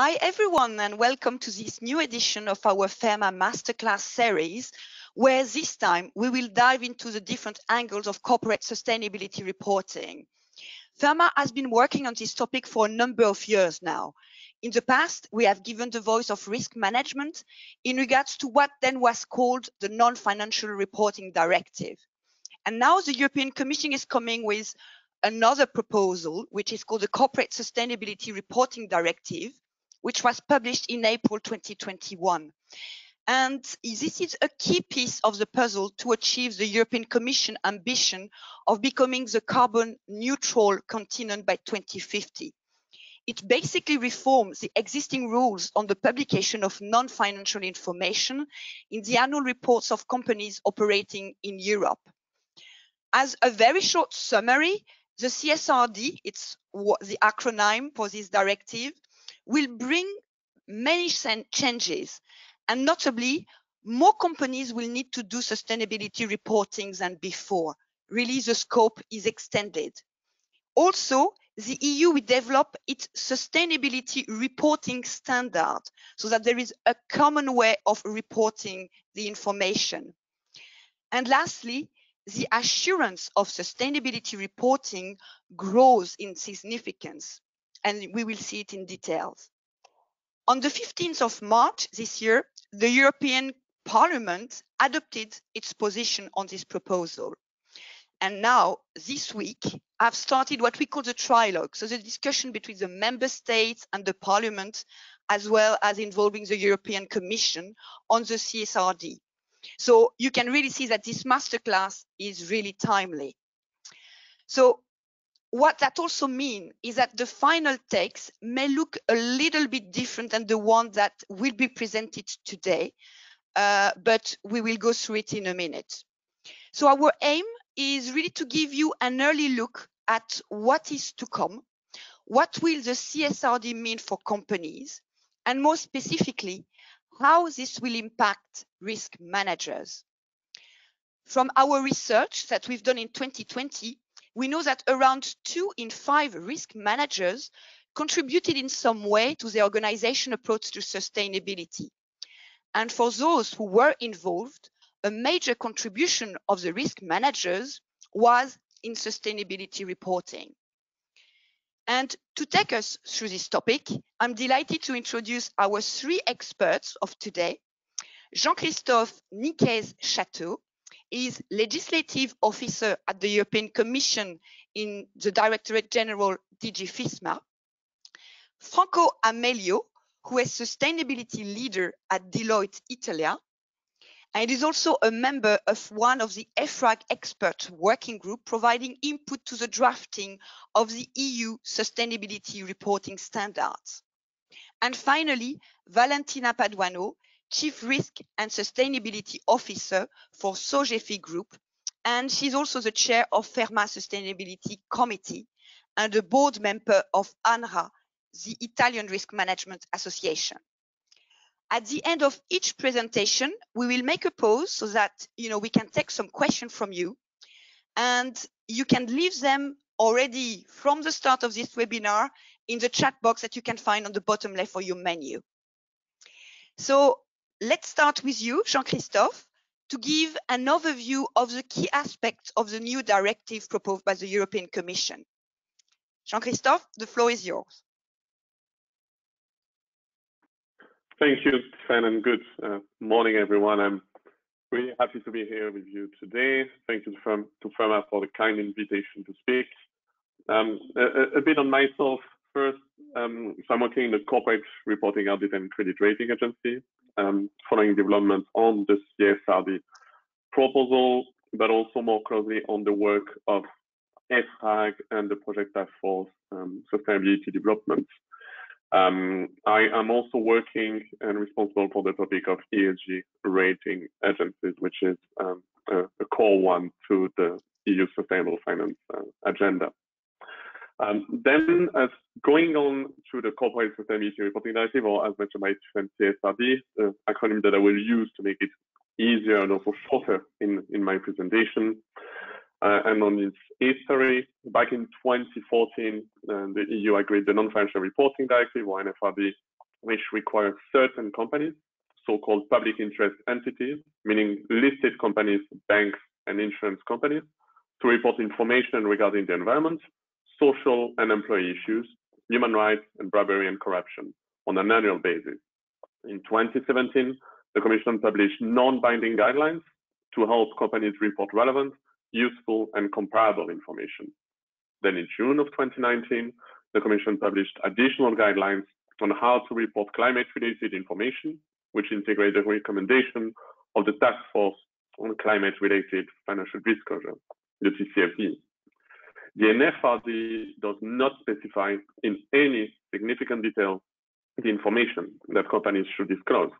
Hi everyone and welcome to this new edition of our FERMA Masterclass series, where this time we will dive into the different angles of corporate sustainability reporting. FERMA has been working on this topic for a number of years now. In the past, we have given the voice of risk management in regards to what then was called the Non-Financial Reporting Directive. And now the European Commission is coming with another proposal, which is called the Corporate Sustainability Reporting Directive, which was published in April 2021. And this is a key piece of the puzzle to achieve the European Commission ambition of becoming the carbon neutral continent by 2050. It basically reforms the existing rules on the publication of non-financial information in the annual reports of companies operating in Europe. As a very short summary, the CSRD, it's the acronym for this directive, will bring many changes and notably more companies will need to do sustainability reporting than before. Really, the scope is extended. Also, the EU will develop its sustainability reporting standard so that there is a common way of reporting the information. And lastly, the assurance of sustainability reporting grows in significance and we will see it in details. On the 15th of March this year, the European Parliament adopted its position on this proposal. And now, this week, I've started what we call the trilogue, so the discussion between the member states and the Parliament, as well as involving the European Commission on the CSRD. So you can really see that this masterclass is really timely. So what that also means is that the final text may look a little bit different than the one that will be presented today, uh, but we will go through it in a minute. So our aim is really to give you an early look at what is to come, what will the CSRD mean for companies, and more specifically, how this will impact risk managers. From our research that we've done in 2020, we know that around two in five risk managers contributed in some way to the organization approach to sustainability. And for those who were involved, a major contribution of the risk managers was in sustainability reporting. And to take us through this topic, I'm delighted to introduce our three experts of today. Jean-Christophe Nicaise-Chateau, is legislative officer at the European Commission in the Directorate General DG FISMA. Franco Amelio, who is sustainability leader at Deloitte Italia, and is also a member of one of the EFRAG expert working group providing input to the drafting of the EU sustainability reporting standards. And finally, Valentina Paduano Chief Risk and Sustainability Officer for Sogefi Group, and she's also the chair of FERMA Sustainability Committee and a board member of ANRA, the Italian Risk Management Association. At the end of each presentation, we will make a pause so that you know we can take some questions from you, and you can leave them already from the start of this webinar in the chat box that you can find on the bottom left of your menu. So let's start with you, Jean-Christophe, to give an overview of the key aspects of the new directive proposed by the European Commission. Jean-Christophe, the floor is yours. Thank you, Fan, and good uh, morning, everyone. I'm really happy to be here with you today. Thank you to, to FERMA for the kind invitation to speak. Um, a, a, bit on myself first. Um, so I'm working in the corporate reporting audit and credit rating agency um, following developments on the CSRD proposal, but also more closely on the work of EFRAG and the Project Task Force um, Sustainability Developments. Um, I am also working and responsible for the topic of ESG rating agencies, which is um, a, a, core one to the EU Sustainable Finance uh, agenda. Um, then, as going on to the Corporate Sustainability Reporting Directive, or as mentioned by CSRD, the acronym that I will use to make it easier and also shorter in, in my presentation. Uh, and on its history, back in 2014, uh, the EU agreed the Non-Financial Reporting Directive, or NFRD, which require certain companies, so-called public interest entities, meaning listed companies, banks, and insurance companies, to report information regarding the environment, social and employee issues, human rights, and bribery and corruption on an annual basis. In 2017, the Commission published non-binding guidelines to help companies report relevant, useful, and comparable information. Then in June of 2019, the Commission published additional guidelines on how to report climate-related information, which integrate the recommendation of the Task Force on Climate-Related Financial Disclosure, the TCFD. The NFRD does not specify in any significant detail the information that companies should disclose.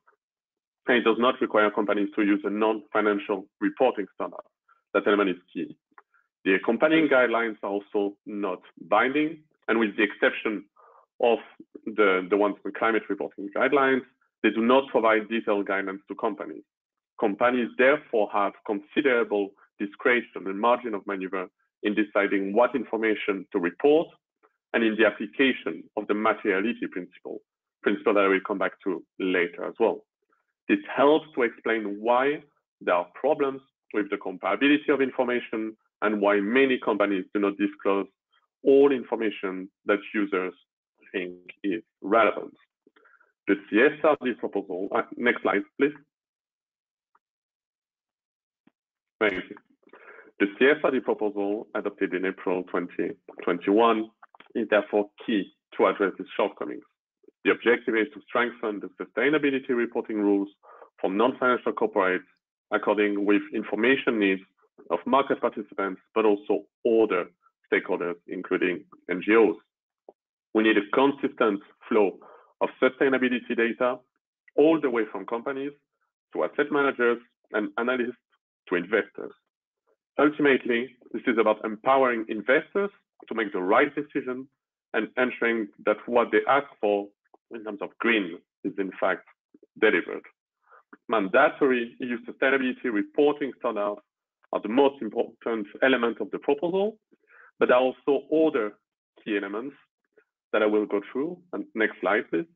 And it does not require companies to use a non-financial reporting standard. That element is key. The accompanying guidelines are also not binding, and with the exception of the, the ones with climate reporting guidelines, they do not provide detailed guidance to companies. Companies therefore have considerable discretion and margin of maneuver in deciding what information to report and in the application of the materiality principle, principle that I will come back to later as well. This helps to explain why there are problems with the comparability of information and why many companies do not disclose all information that users think is relevant. The CSRD proposal, uh, next slide, please. Thank you. The CSRD proposal adopted in April 2021 is therefore key to address these shortcomings. The objective is to strengthen the sustainability reporting rules for non-financial corporates according with information needs of market participants, but also other stakeholders, including NGOs. We need a consistent flow of sustainability data all the way from companies to asset managers and analysts to investors. Ultimately, this is about empowering investors to make the right decision and ensuring that what they ask for in terms of green is in fact delivered. Mandatory EU sustainability reporting standards are the most important element of the proposal, but there are also other key elements that I will go through. And next slide, please.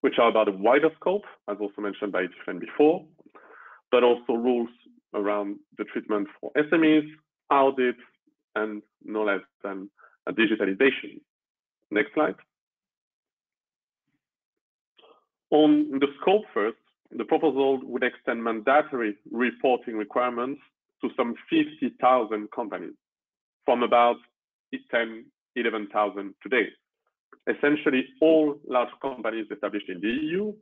Which are about a wider scope, as also mentioned by Typhaine before, but also rules around the treatment for SMEs, audits, and no less than digitalization. Next slide. On the scope first, the proposal would extend mandatory reporting requirements to some 50,000 companies from about 10, 11,000 today. Essentially, all large companies established in the EU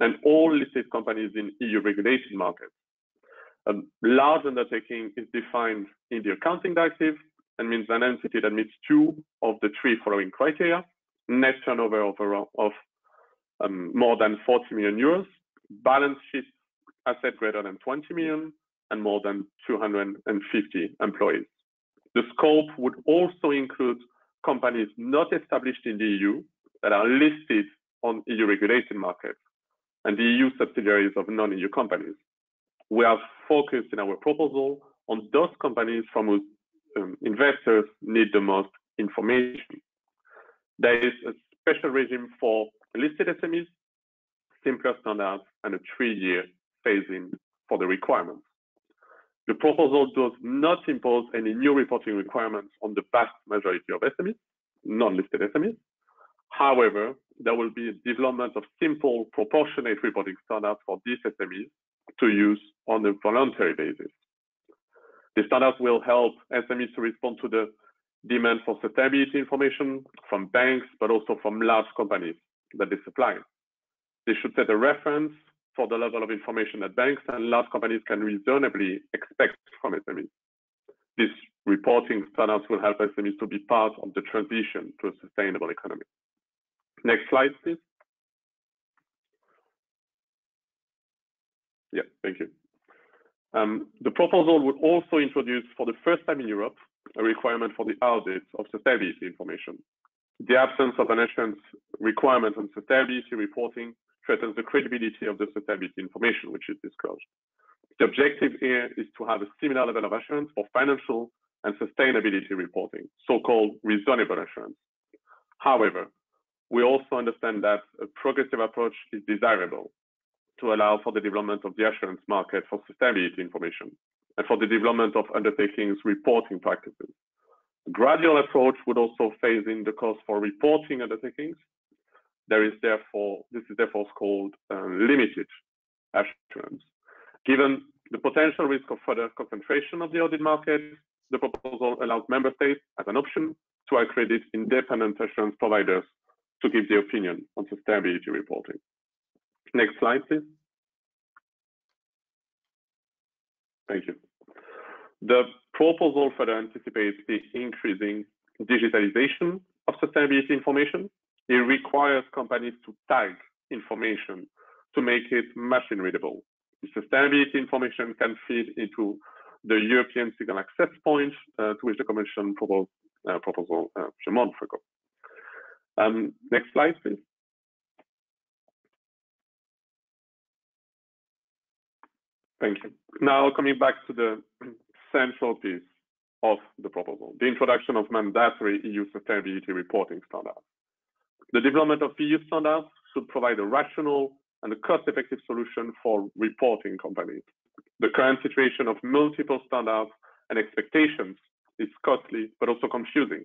and all listed companies in EU regulated markets. A large undertaking is defined in the accounting directive and means an entity that meets two of the three following criteria, net turnover of, around, of um, more than 40 million euros, balance sheet asset greater than 20 million, and more than 250 employees. The scope would also include companies not established in the EU that are listed on EU regulated markets and the EU subsidiaries of non-EU companies. We are focused in our proposal on those companies from whose um, investors need the most information. There is a special regime for listed SMEs, simpler standards, and a three-year phase-in for the requirements. The proposal does not impose any new reporting requirements on the vast majority of SMEs, non-listed SMEs. However, there will be a development of simple proportionate reporting standards for these SMEs to use on a voluntary basis. The standards will help SMEs to respond to the demand for sustainability information from banks, but also from large companies that they supply. They should set a reference for the level of information that banks and large companies can reasonably expect from SMEs. These reporting standards will help SMEs to be part of the transition to a sustainable economy. Next slide, please. Yeah, thank you. Um, the proposal would also introduce for the first time in Europe a requirement for the audit of sustainability information. The absence of an assurance requirement on sustainability reporting threatens the credibility of the sustainability information which is disclosed. The objective here is to have a similar level of assurance for financial and sustainability reporting, so-called reasonable assurance. However, we also understand that a progressive approach is desirable to allow for the development of the assurance market for sustainability information and for the development of undertakings reporting practices. A gradual approach would also phase in the cost for reporting undertakings. There is therefore, this is therefore called uh, limited assurance. Given the potential risk of further concentration of the audit market, the proposal allows member states as an option to accredit independent assurance providers to give their opinion on sustainability reporting. Next slide, please. Thank you. The proposal further anticipates the increasing digitalization of sustainability information. It requires companies to tag information to make it machine readable. The sustainability information can feed into the European single access point uh, to which the Commission proposed uh, proposal uh, a few months ago. Um, next slide, please. Thank you. Now coming back to the central piece of the proposal, the introduction of mandatory EU sustainability reporting standards. The development of EU standards should provide a rational and a cost-effective solution for reporting companies. The current situation of multiple standards and expectations is costly, but also confusing.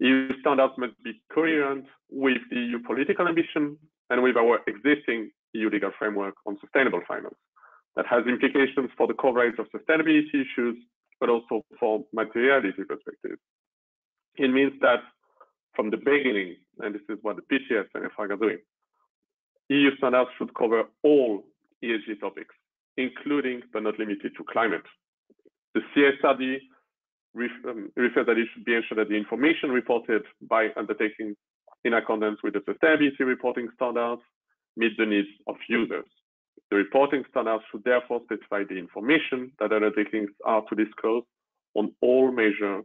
EU standards must be coherent with the EU political ambition and with our existing EU legal framework on sustainable finance. That has implications for the coverage of sustainability issues, but also for materiality perspective. It means that from the beginning, and this is what the PTF and EFRAG are doing, EU standards should cover all ESG topics, including but not limited to climate. The CSRD um, refers that it should be ensured that the information reported by undertaking in accordance with the sustainability reporting standards meet the needs of users. The reporting standards should therefore specify the information that undertakings are to disclose on all major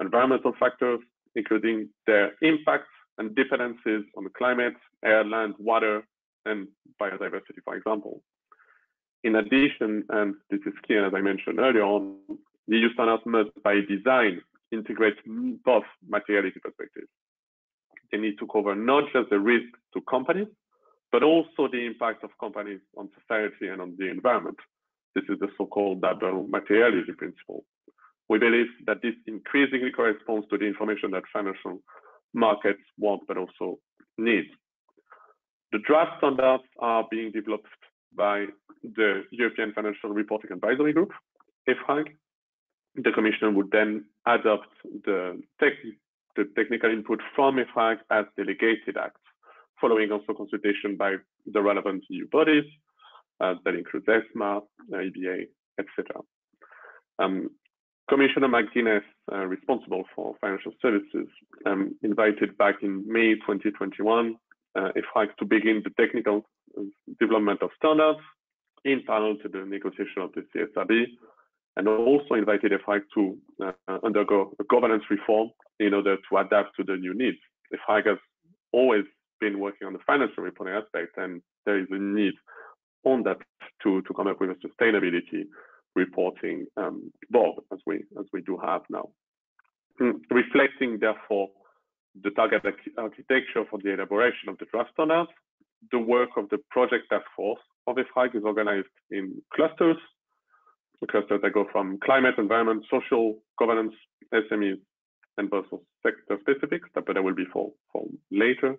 environmental factors, including their impacts and dependencies on the climate, air, land, water, and biodiversity, for example. In addition, and this is key, as I mentioned earlier on, the EU standards by design, integrate both materiality perspectives. They need to cover not just the risk to companies, but also the impact of companies on society and on the environment. This is the so-called double materiality principle. We believe that this increasingly corresponds to the information that financial markets want, but also need. The draft standards are being developed by the European Financial Reporting Advisory Group, EFRAG. The Commission would then adopt the, tech, the technical input from EFRAG as delegated acts, following also consultation by the relevant EU bodies, uh, that includes ESMA, EBA, etc. Um, Commissioner McGuinness, uh, responsible for financial services, um, invited back in May 2021 uh, EFRAG to begin the technical uh, development of standards in parallel to the negotiation of the CSRD, and also invited EFRAG to uh, undergo a governance reform in order to adapt to the new needs. EFRAG has always been working on the financial reporting aspect, and there is a need on that to, to come up with a sustainability reporting um, board as we as we do have now. Mm, reflecting therefore the target architecture for the elaboration of the draft standards. The work of the project task force of EFRAG is organized in clusters, clusters they go from climate, environment, social, governance, SMEs, and also sector specifics, but that will be for, for later.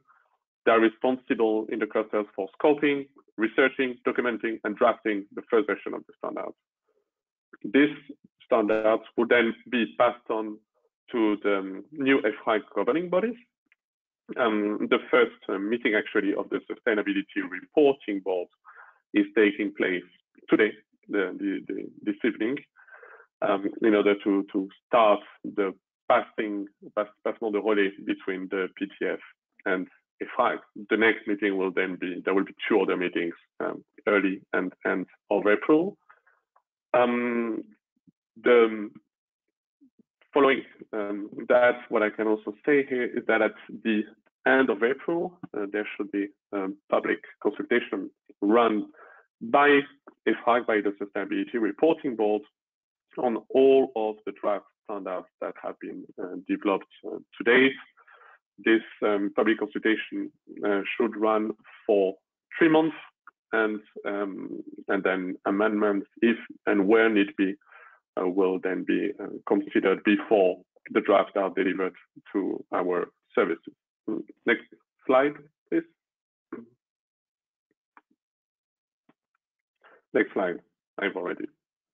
They are responsible in the clusters for scoping, researching, documenting, and drafting the first version of the standards. These standards would then be passed on to the new EFRAG governing bodies. Um, the first uh, meeting actually of the Sustainability Reporting Board is taking place today, the, the, the, this evening, um, in order to, to start the passing, pass, passement de relais between the PTF and EFRAG. The next meeting will then be, there will be two other meetings um, early and end of April. Um, the following um, that, what I can also say here is that at the end of April, uh, there should be um, public consultation run by by the Sustainability Reporting Board, on all of the draft standards that have been uh, developed uh, today. this um, public consultation uh, should run for three months and um, and then amendments, if and where need be, uh, will then be uh, considered before the drafts are delivered to our services. Next slide, please. Next slide. I've already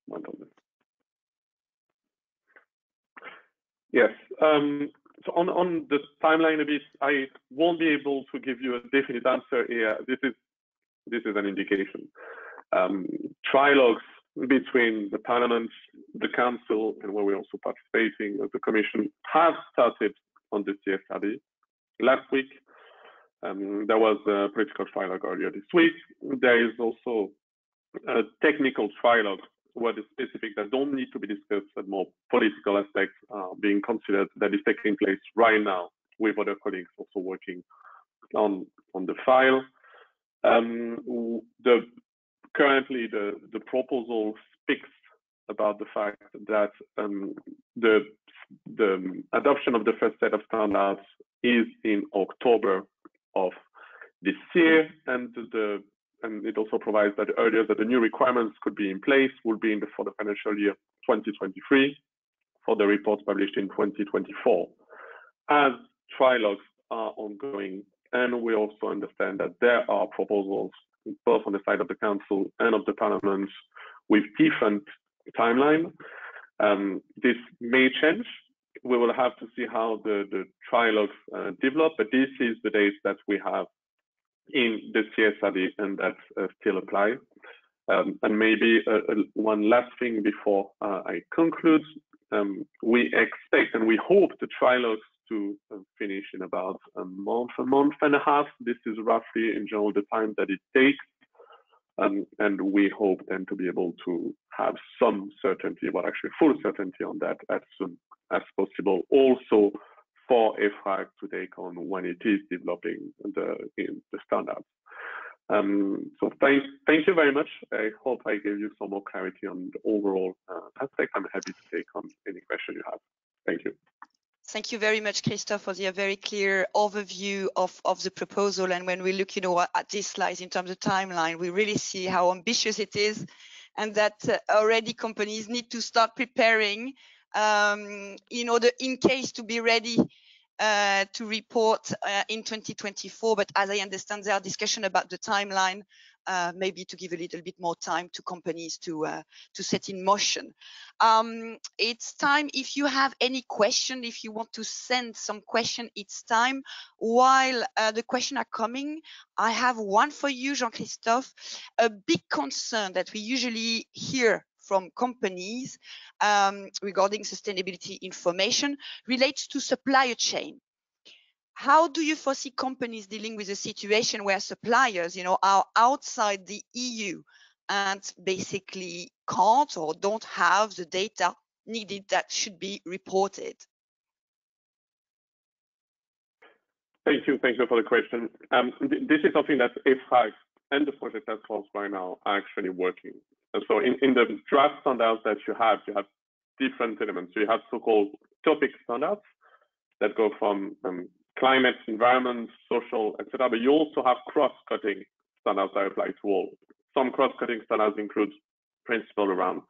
went on this. Yes. Um, so on, on the timeline a bit, I won't be able to give you a definite answer here. This is this is an indication. Um, trilogues between the Parliament, the Council, and where we're also participating as the Commission have started on the CSRD. Last week, um, there was a political trilogue earlier this week. There is also a technical trilogue what is specific that don't need to be discussed, but more political aspects are being considered that is taking place right now with other colleagues also working on on the file. Um, the currently the the proposal speaks about the fact that um, the the adoption of the first set of standards is in October of this year, and the and it also provides that earlier that the new requirements could be in place will be in the, for the financial year 2023 for the reports published in 2024. As trilogues are ongoing, and we also understand that there are proposals both on the side of the council and of the parliament with different timeline. Um, this may change. We will have to see how the, the trilogues uh, develop, but this is the date that we have in the CSRD and that uh, still apply. Um, and maybe uh, uh, one last thing before I conclude. Um, we expect and we hope the trilogues to finish in about a month, a month and a half. This is roughly in general the time that it takes. Um, and we hope then to be able to have some certainty, but actually full certainty on that as soon as possible. Also, for EFRAG to take on when it is developing the, the standards. Um, so thank, thank you very much. I hope I gave you some more clarity on the overall uh, aspect. I'm happy to take on any question you have. Thank you. Thank you very much, Christophe, for the very clear overview of, of the proposal. And when we look, you know, at this slide in terms of timeline, we really see how ambitious it is and that uh, already companies need to start preparing um, in order, in case, to be ready uh, to report uh, in 2024. But as I understand, there are discussion about the timeline, uh, maybe to give a little bit more time to companies to uh, to set in motion. Um, it's time if you have any question, if you want to send some question, it's time. While uh, the question are coming, I have one for you, Jean-Christophe. A big concern that we usually hear from companies um, regarding sustainability information relates to supply chain. How do you foresee companies dealing with a situation where suppliers, you know, are outside the EU and basically can't or don't have the data needed that should be reported? Thank you. Thank you for the question. Um, th this is something that EFRAG and the project task force right now are actually working and so in, in the draft standards that you have, you have different elements. So you have so-called topic standards that go from um, climate, environment, social, etc. But you also have cross-cutting standards that apply to all. Some cross-cutting standards include principles around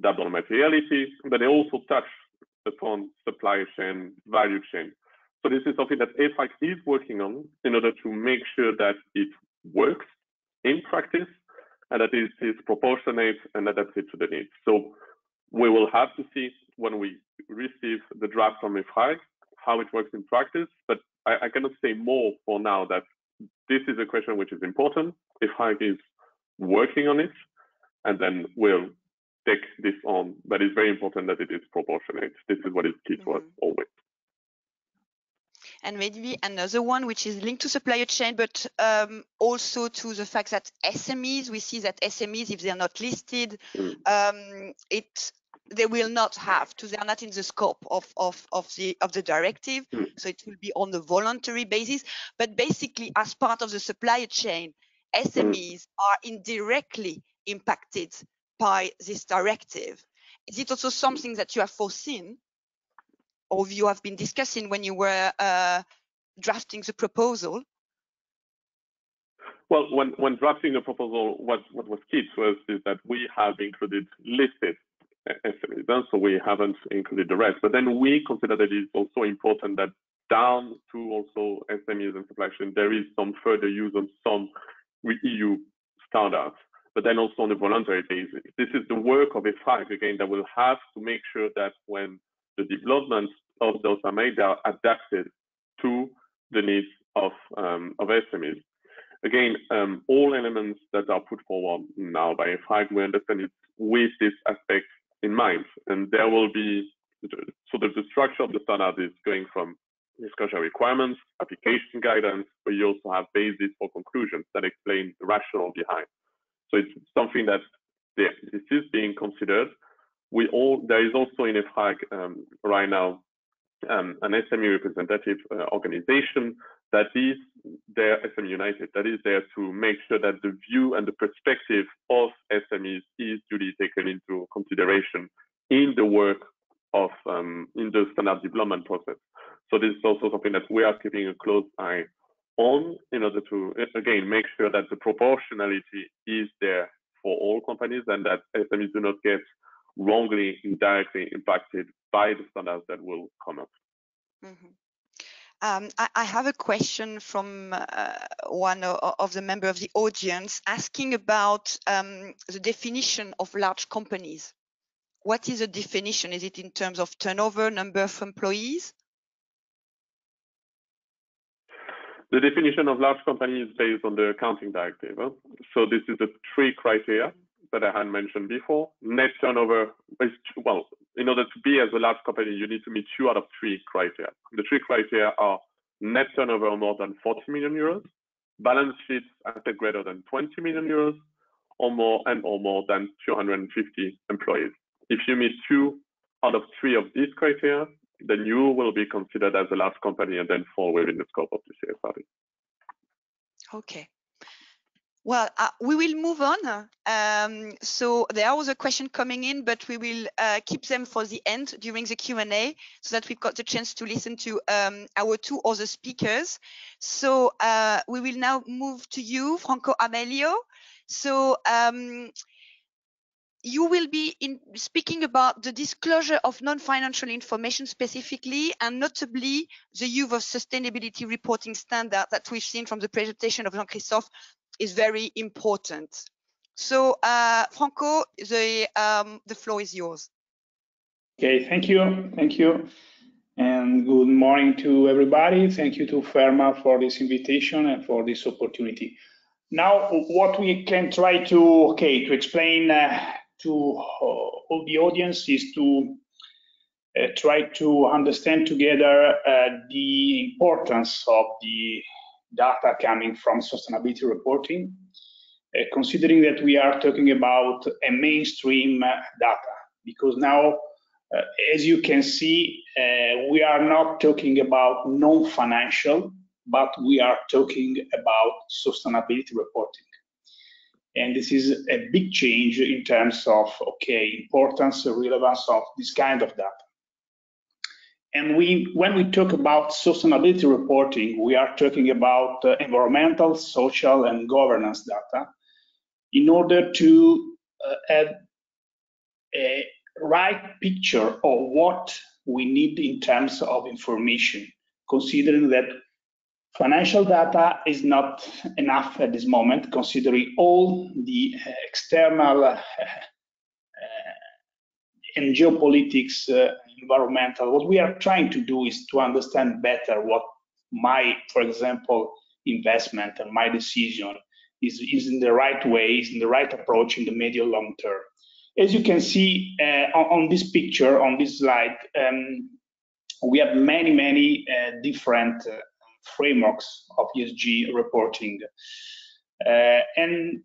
double materiality, but they also touch upon supply chain, value chain. So this is something that EFRAG is working on in order to make sure that it works in practice and that it is proportionate and adapted to the needs. So we will have to see when we receive the draft from EFRAG how it works in practice, but I, I, cannot say more for now that this is a question which is important. EFRAG is working on it, and then we'll take this on, but it's very important that it is proportionate. This is what is key to us mm-hmm. always and maybe another one which is linked to supply chain, but um, also to the fact that SMEs, we see that SMEs, if they're not listed, mm. um, it they will not have to they are not in the scope of of of the of the directive mm. so it will be on a voluntary basis but basically as part of the supply chain smes mm. are indirectly impacted by this directive is it also something that you have foreseen or you have been discussing when you were uh, drafting the proposal? Well, when, when drafting the proposal, what, what was key to us is that we have included listed SMEs, so we haven't included the rest. But then we consider that it's also important that down to also SMEs and supply chain, there is some further use of some EU standards, but then also on a voluntary basis. This is the work of EFRAG, again, that will have to make sure that when the developments of those are made, they are adapted to the needs of, um, of SMEs. Again, um, all elements that are put forward now by EFRAG, we understand it with this aspect in mind. And there will be, so the, the structure of the standard is going from discussion requirements, application guidance, but you also have basis for conclusions that explain the rationale behind. So it's something that yeah, this is being considered. We all there is also in EFRAG um, right now um, an SME representative uh, organization that is there, SME United, that is there to make sure that the view and the perspective of SMEs is duly taken into consideration in the work of um, in the standard development process. So this is also something that we are keeping a close eye on in order to again make sure that the proportionality is there for all companies and that SMEs do not get wrongly indirectly impacted by the standards that will come up. Mm -hmm. Um, I, I, have a question from uh, one of, the member of the audience asking about um, the definition of large companies. What is the definition? Is it in terms of turnover, number of employees? The definition of large company is based on the accounting directive. Huh? So this is the three criteria that I had mentioned before. Net turnover is, well, in order to be as a large company, you need to meet two out of three criteria. The three criteria are net turnover more than 40 million euros, balance sheets asset greater than 20 million euros, or more and or more than 250 employees. If you meet two out of three of these criteria, then you will be considered as a large company and then fall within the scope of the CSRD. Okay. Well, uh, we will move on. Um, so there was a question coming in, but we will uh, keep them for the end during the Q&A so that we've got the chance to listen to um, our two other speakers. So uh, we will now move to you, Franco Amelio. So um, you will be in speaking about the disclosure of non-financial information specifically and notably the use of sustainability reporting standard that we've seen from the presentation of Jean-Christophe is very important. So, uh, Franco, the um, the floor is yours. Okay, thank you, thank you, and good morning to everybody. Thank you to FERMA for this invitation and for this opportunity. Now, what we can try to okay to explain uh, to uh, all the audience is to uh, try to understand together uh, the importance of the data coming from sustainability reporting, uh, considering that we are talking about a mainstream uh, data, because now, uh, as you can see, uh, we are not talking about non-financial, but we are talking about sustainability reporting. And this is a big change in terms of, okay, importance, relevance of this kind of data. And we, when we talk about sustainability reporting, we are talking about uh, environmental, social, and governance data in order to uh, have a right picture of what we need in terms of information, considering that financial data is not enough at this moment, considering all the uh, external uh, uh, and geopolitics uh, environmental. What we are trying to do is to understand better what my, for example, investment and my decision is, is in the right way, is in the right approach in the medium long term. As you can see uh, on, on, this picture, on this slide, um, we have many, many uh, different uh, frameworks of ESG reporting. Uh, and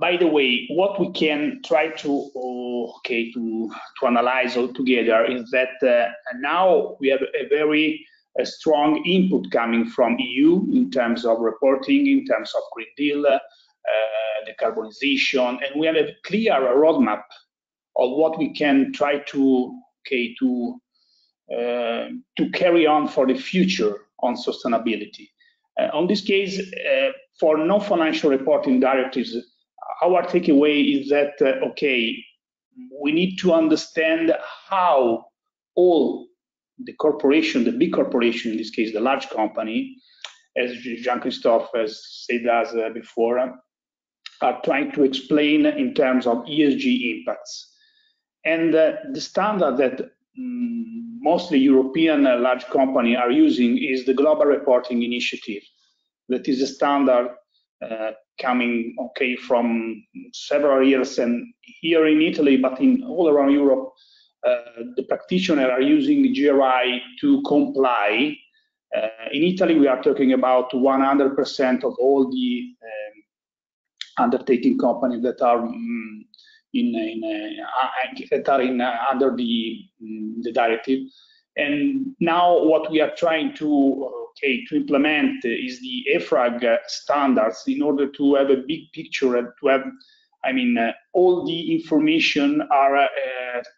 by the way, what we can try to okay to to analyze all together is that uh, now we have a very a strong input coming from EU in terms of reporting, in terms of Green Deal, uh, decarbonization, and we have a clear roadmap of what we can try to okay to uh, to carry on for the future on sustainability. Uh, on this case, uh, for non-financial reporting directives, our takeaway is that, uh, okay, we need to understand how all the corporation, the big corporation, in this case, the large company, as Jean-Christophe has said us uh, before, are trying to explain in terms of ESG impacts. And uh, the standard that um, mostly European uh, large companies are using is the Global Reporting Initiative. That is a standard uh, coming okay from several years and here in Italy, but in all around Europe, uh, the practitioners are using GRI to comply. Uh, in Italy, we are talking about 100% of all the um, undertaking companies that are um, in, in uh, that are in uh, under the um, the directive. And now what we are trying to okay to implement is the EFRAG standards in order to have a big picture and to have I mean, uh, all the information are uh,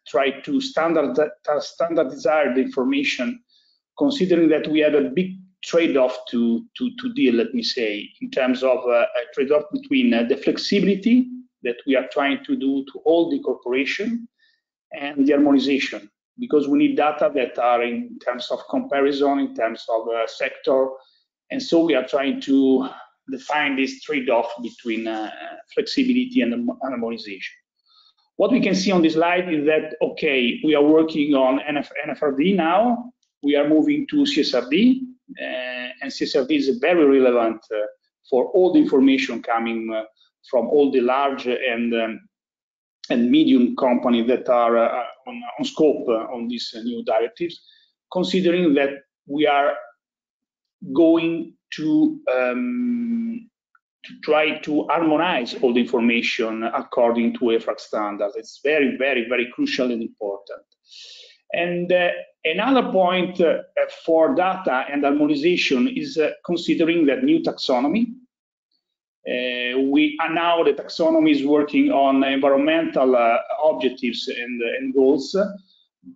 tried to standard standardize the information, considering that we have a big trade-off to, to, to deal, let me say, in terms of uh, a trade-off between uh, the flexibility that we are trying to do to all the corporation and the harmonization, because we need data that are in terms of comparison, in terms of uh, sector, and so we are trying to define this trade-off between uh, flexibility and harmonization. What we can see on this slide is that, okay, we are working on NF NFRD now, we are moving to CSRD, uh, and CSRD is very relevant uh, for all the information coming uh, from all the large and um, and medium companies that are uh, on, on, scope uh, on these new directives, considering that we are going to um, to try to harmonize all the information according to EFRAG standards. It's very, very, very crucial and important. And uh, another point uh, for data and harmonization is uh, considering that new taxonomy. Uh, we are now the taxonomy is working on environmental uh, objectives and, and goals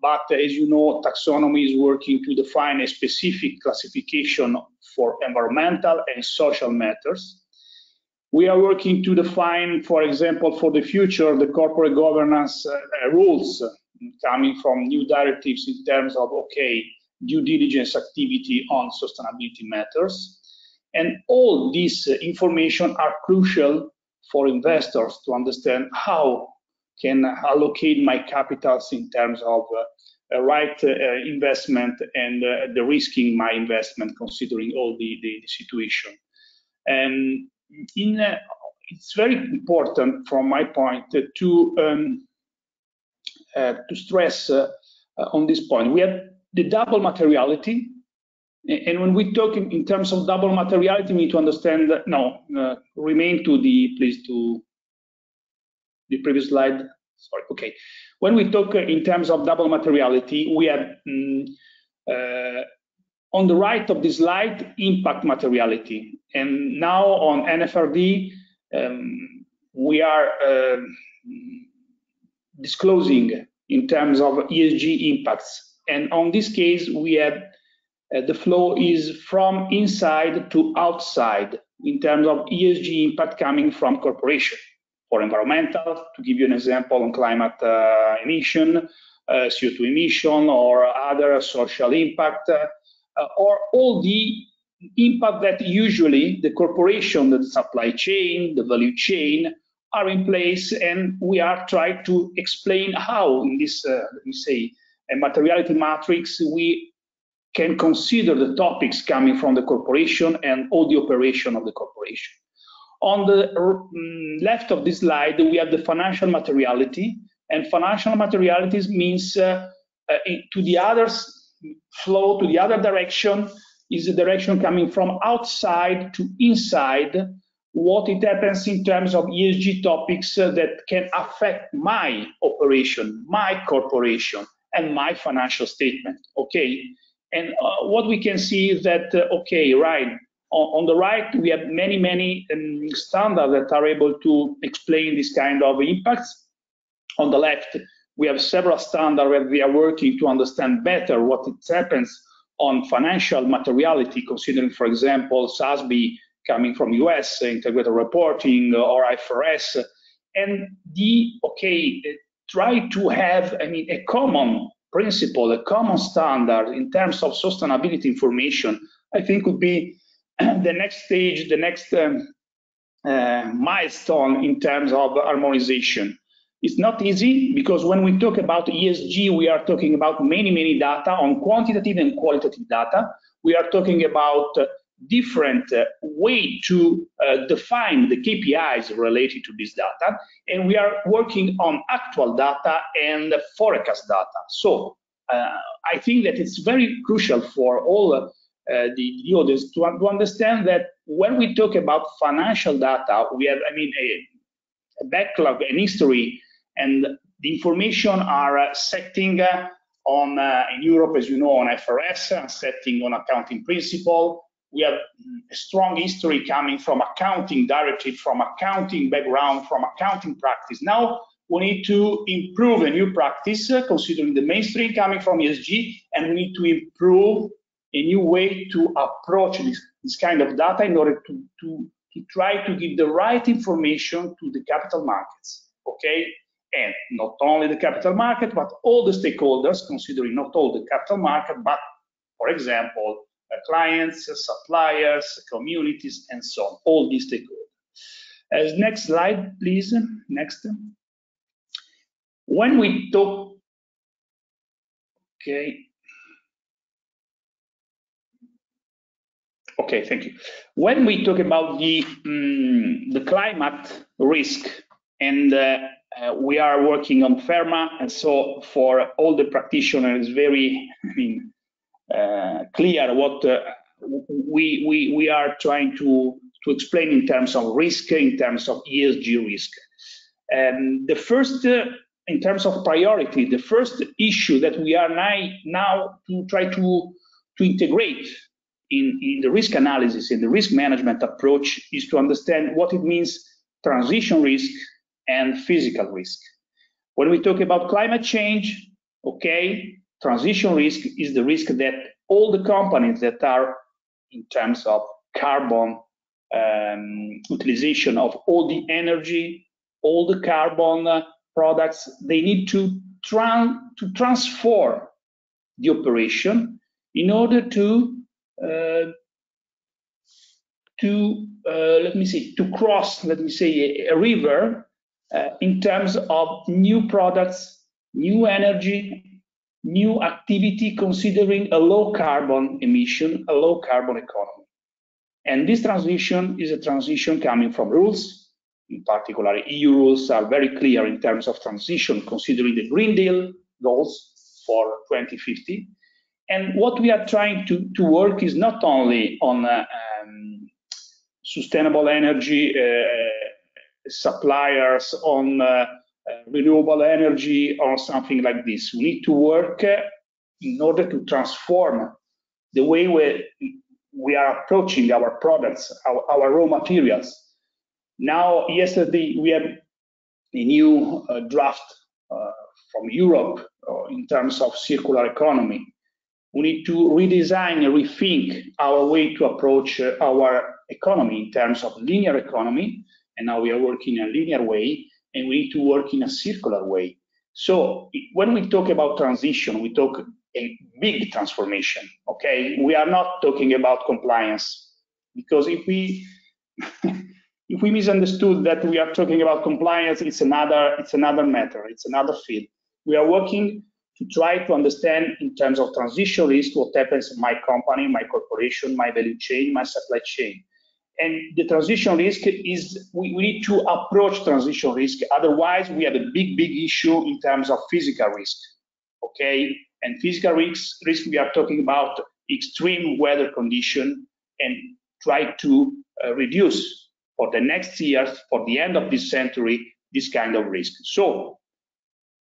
but as you know, taxonomy is working to define a specific classification for environmental and social matters. We are working to define, for example, for the future, the corporate governance uh, rules coming from new directives in terms of, okay, due diligence activity on sustainability matters. And all this information are crucial for investors to understand how can allocate my capitals in terms of uh, right uh, investment and uh, the risking my investment considering all the, the, the situation. And in, uh, it's very important from my point to, um, uh, to stress uh, on this point. We have the double materiality and when we talk in, in, terms of double materiality, we need to understand that, no, uh, remain to the, please, to the previous slide. Sorry, okay. When we talk in terms of double materiality, we have um, uh, on the right of this slide, impact materiality. And now on NFRD, um, we are uh, disclosing in terms of ESG impacts. And on this case, we have uh, the flow is from inside to outside in terms of ESG impact coming from corporation for environmental, to give you an example on climate uh, emission, uh, CO2 emission, or other social impact, uh, or all the impact that usually the corporation, the supply chain, the value chain are in place, and we are trying to explain how in this, uh, let me say, a materiality matrix, we can consider the topics coming from the corporation and all the operation of the corporation. On the mm, left of this slide, we have the financial materiality, and financial materialities means uh, uh, to the other flow, to the other direction, is the direction coming from outside to inside, what it happens in terms of ESG topics uh, that can affect my operation, my corporation, and my financial statement, okay? And uh, what we can see is that, uh, okay, right, on, the right, we have many, many um, standards that are able to explain this kind of impacts. On the left, we have several standards where we are working to understand better what it happens on financial materiality, considering, for example, SASB coming from US, integrated reporting, or IFRS, and the, okay, try to have, I mean, a common principle, a common standard in terms of sustainability information, I think would be the next stage, the next um, uh, milestone in terms of harmonization. It's not easy because when we talk about ESG, we are talking about many, many data on quantitative and qualitative data. We are talking about uh, different uh, way to uh, define the KPIs related to this data, and we are working on actual data and forecast data. So uh, I think that it's very crucial for all uh, the, the audience to, to understand that when we talk about financial data, we have, I mean, a, a backlog, an history and the information are uh, setting uh, on in Europe, as you know, on IFRS, setting on accounting principle. We have a strong history coming from accounting directly, from accounting background, from accounting practice. Now we need to improve a new practice, uh, considering the mainstream coming from ESG, and we need to improve a new way to approach this, this kind of data in order to, to, to try to give the right information to the capital markets. Okay, and not only the capital market, but all the stakeholders, considering not all the capital market, but for example, clients, uh, suppliers, communities, and so on, all these stakeholders. As next slide, please. Next. When we talk, okay. Okay, thank you. When we talk about the um, the climate risk and uh, uh, we are working on FERMA, and so for all the practitioners, very I mean, uh, clear what uh, we, we, we are trying to, to explain in terms of risk, in terms of ESG risk. And the first, uh, in terms of priority, the first issue that we are now, now to try to, to integrate in, in the risk analysis, in the risk management approach, is to understand what it means transition risk and physical risk. When we talk about climate change, okay, transition risk is the risk that all the companies that are in terms of carbon um, utilization of all the energy, all the carbon uh, products, they need to, tran to transform the operation in order to uh, to uh, let me see to cross let me say a, a river uh, in terms of new products, new energy, new activity considering a low carbon emission, a low carbon economy. And this transition is a transition coming from rules. In particular, EU rules are very clear in terms of transition, considering the Green Deal goals for 2050. And what we are trying to, to work is not only on uh, um, sustainable energy uh, suppliers on uh, renewable energy or something like this. We need to work uh, in order to transform the way we, we are approaching our products, our, our raw materials. Now, yesterday, we had a new uh, draft uh, from Europe uh, in terms of circular economy. We need to redesign and rethink our way to approach our economy in terms of linear economy and now we are working in a linear way, and we need to work in a circular way. So when we talk about transition, we talk a big transformation. Okay, we are not talking about compliance because if we if we misunderstood that we are talking about compliance, it's another it's another matter. It's another field. We are working to try to understand in terms of transition risk what happens in my company, my corporation, my value chain, my supply chain and the transition risk is we, we, need to approach transition risk. Otherwise we have a big big issue in terms of physical risk okay? And physical risk risk we are talking about extreme weather condition and try to uh, reduce for the next years for the end of this century this kind of risk. So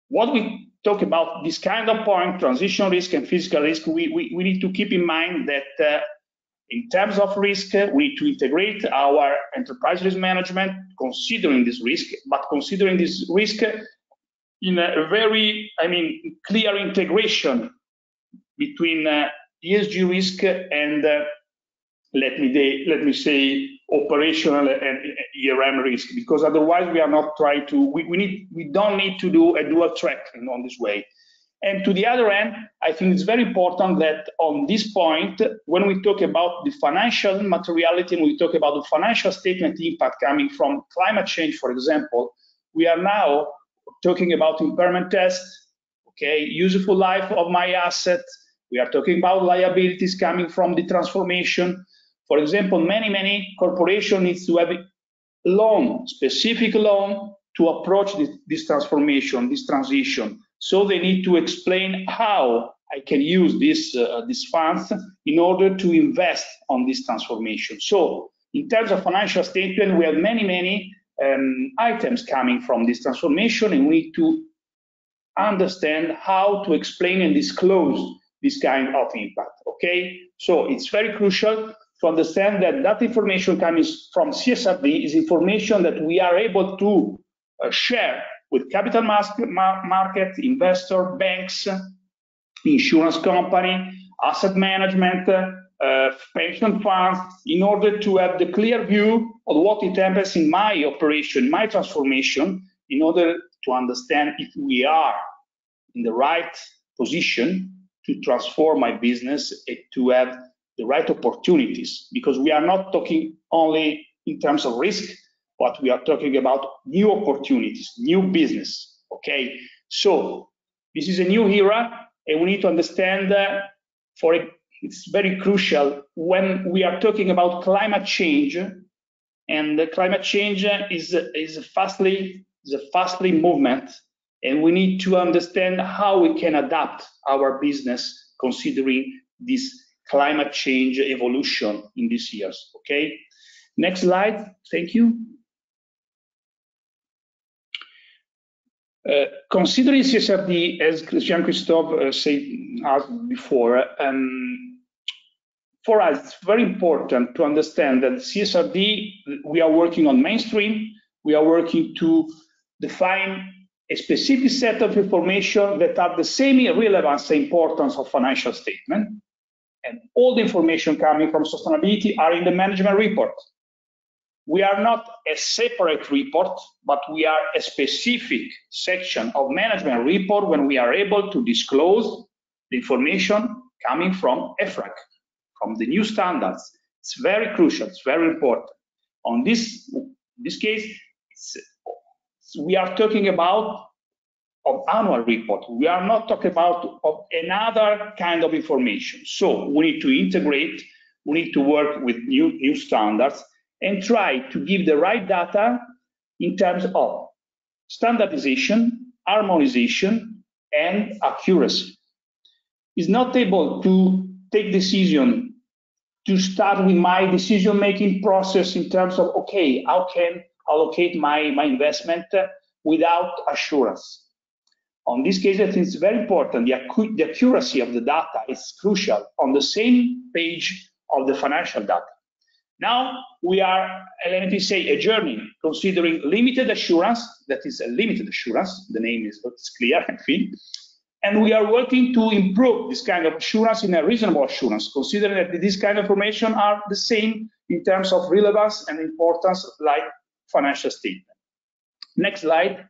what we talk about this kind of point transition risk and physical risk we, we, we need to keep in mind that uh, in terms of risk, we need to integrate our enterprise risk management considering this risk, but considering this risk in a very, I mean, clear integration between uh, ESG risk and uh, let me let me say operational and ERM risk because otherwise we are not trying to we, we need we don't need to do a dual track on this way and to the other end i think it's very important that on this point when we talk about the financial materiality and we talk about the financial statement impact coming from climate change for example we are now talking about impairment tests okay useful life of my asset we are talking about liabilities coming from the transformation for example, many, many corporations need to have a loan, specific loan to approach this, this transformation, this transition. So they need to explain how I can use this, uh, these funds in order to invest on this transformation. So in terms of financial statement, we have many, many um, items coming from this transformation and we need to understand how to explain and disclose this kind of impact, okay? So it's very crucial to understand that that information coming from CSRD is information that we are able to uh, share with capital market, investor, banks, insurance company, asset management, uh, pension funds, in order to have the clear view of what it happens in my operation, my transformation, in order to understand if we are in the right position to transform my business and to have the right opportunities. Because we are not talking only in terms of risk, but we are talking about new opportunities, new business. Okay, so this is a new era, and we need to understand uh, for it, it's very crucial when we are talking about climate change, and climate change is is fastly is a fastly movement, and we need to understand how we can adapt our business considering this climate change evolution in these years. Okay, next slide. Thank you. Uh, considering CSRD, as Jean-Christophe uh, said before, um, for us, it's very important to understand that CSRD, we are working on mainstream, we are working to define a specific set of information that are the same relevance and importance of financial statement and all the information coming from sustainability are in the management report. We are not a separate report, but we are a specific section of management report when we are able to disclose the information coming from EFRAG, from the new standards. It's very crucial, it's very important. On this, this case, we are talking about of annual report. We are not talking about of another kind of information. So we need to integrate, we need to work with new, new standards and try to give the right data in terms of standardization, harmonization, and accuracy. Is not able to take decision to start with my decision-making process in terms of, okay, how can allocate my, my investment without assurance on this case, I think it's very important. The accuracy of the data is crucial on the same page of the financial data. Now we are, uh, let me say, a journey considering limited assurance, that is a limited assurance, the name is clear, I think, and we are working to improve this kind of assurance in a reasonable assurance, considering that this kind of information are the same in terms of relevance and importance like financial statement. Next slide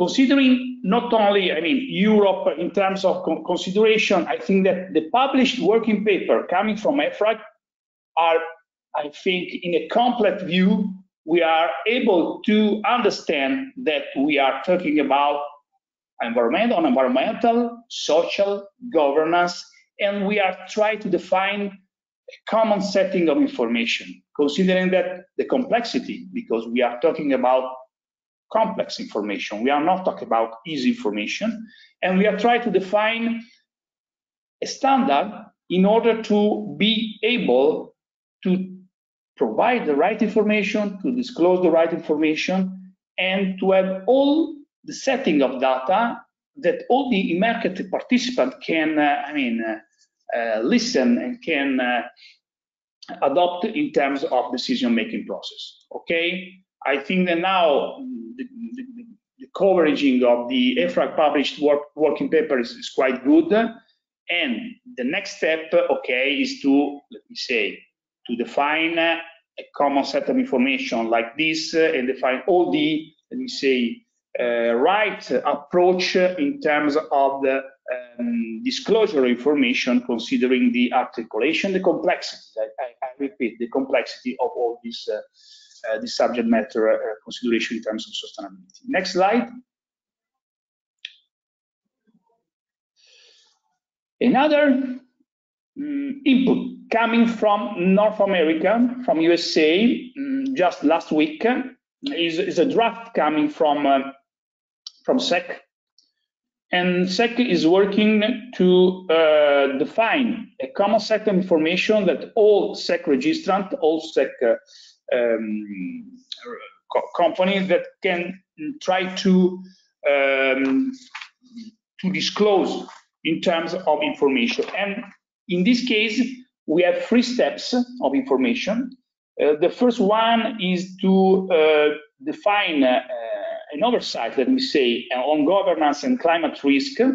considering not only, I mean, Europe in terms of consideration, I think that the published working paper coming from EFRAG are, I think, in a complete view, we are able to understand that we are talking about environmental, environmental, social, governance, and we are trying to define a common setting of information, considering that the complexity, because we are talking about complex information. We are not talking about easy information. And we are trying to define a standard in order to be able to provide the right information, to disclose the right information, and to have all the setting of data that all the market participant can, uh, I mean, uh, uh, listen and can uh, adopt in terms of decision-making process. Okay, I think that now the, the, the of the EFRAG published work, working paper is, is, quite good. And the next step, okay, is to, let me say, to define a common set of information like this uh, and define all the, let me say, uh, right approach in terms of the um, disclosure information, considering the articulation, the complexity, I, I, I repeat, the complexity of all this, uh, uh, this subject matter uh, consideration in terms of sustainability. Next slide. Another um, input coming from North America, from USA, mm, just last week, is, is, a draft coming from, uh, from SEC. And SEC is working to uh, define a common set of information that all SEC registrant, all SEC uh, um, co companies that can try to um, to disclose in terms of information. And in this case, we have three steps of information. Uh, the first one is to uh, define uh, an oversight, let me say, on governance and climate risk, uh,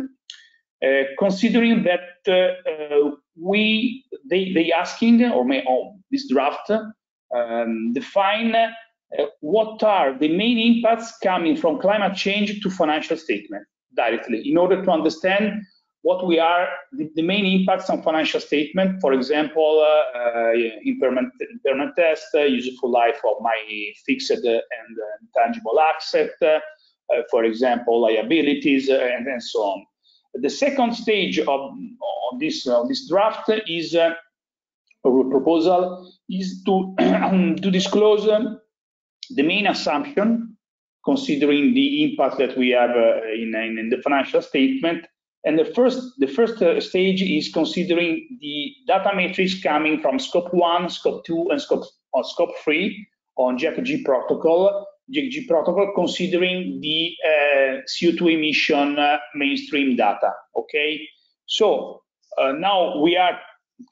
considering that uh, we they they asking or may oh, this draft um, define uh, what are the main impacts coming from climate change to financial statement directly in order to understand what we are the, the, main impacts on financial statement, for example, uh, uh, impairment, test, uh, useful life of my fixed and uh, tangible asset, uh, for example, liabilities, uh, and, and, so on. The second stage of, of this, of this draft is a proposal is to, to disclose the main assumption considering the impact that we have in, in the financial statement and the first, the first uh, stage is considering the data matrix coming from scope one, scope two, and scope, or scope three on GHG protocol, GHG protocol, considering the uh, CO2 emission uh, mainstream data. Okay, so uh, now we are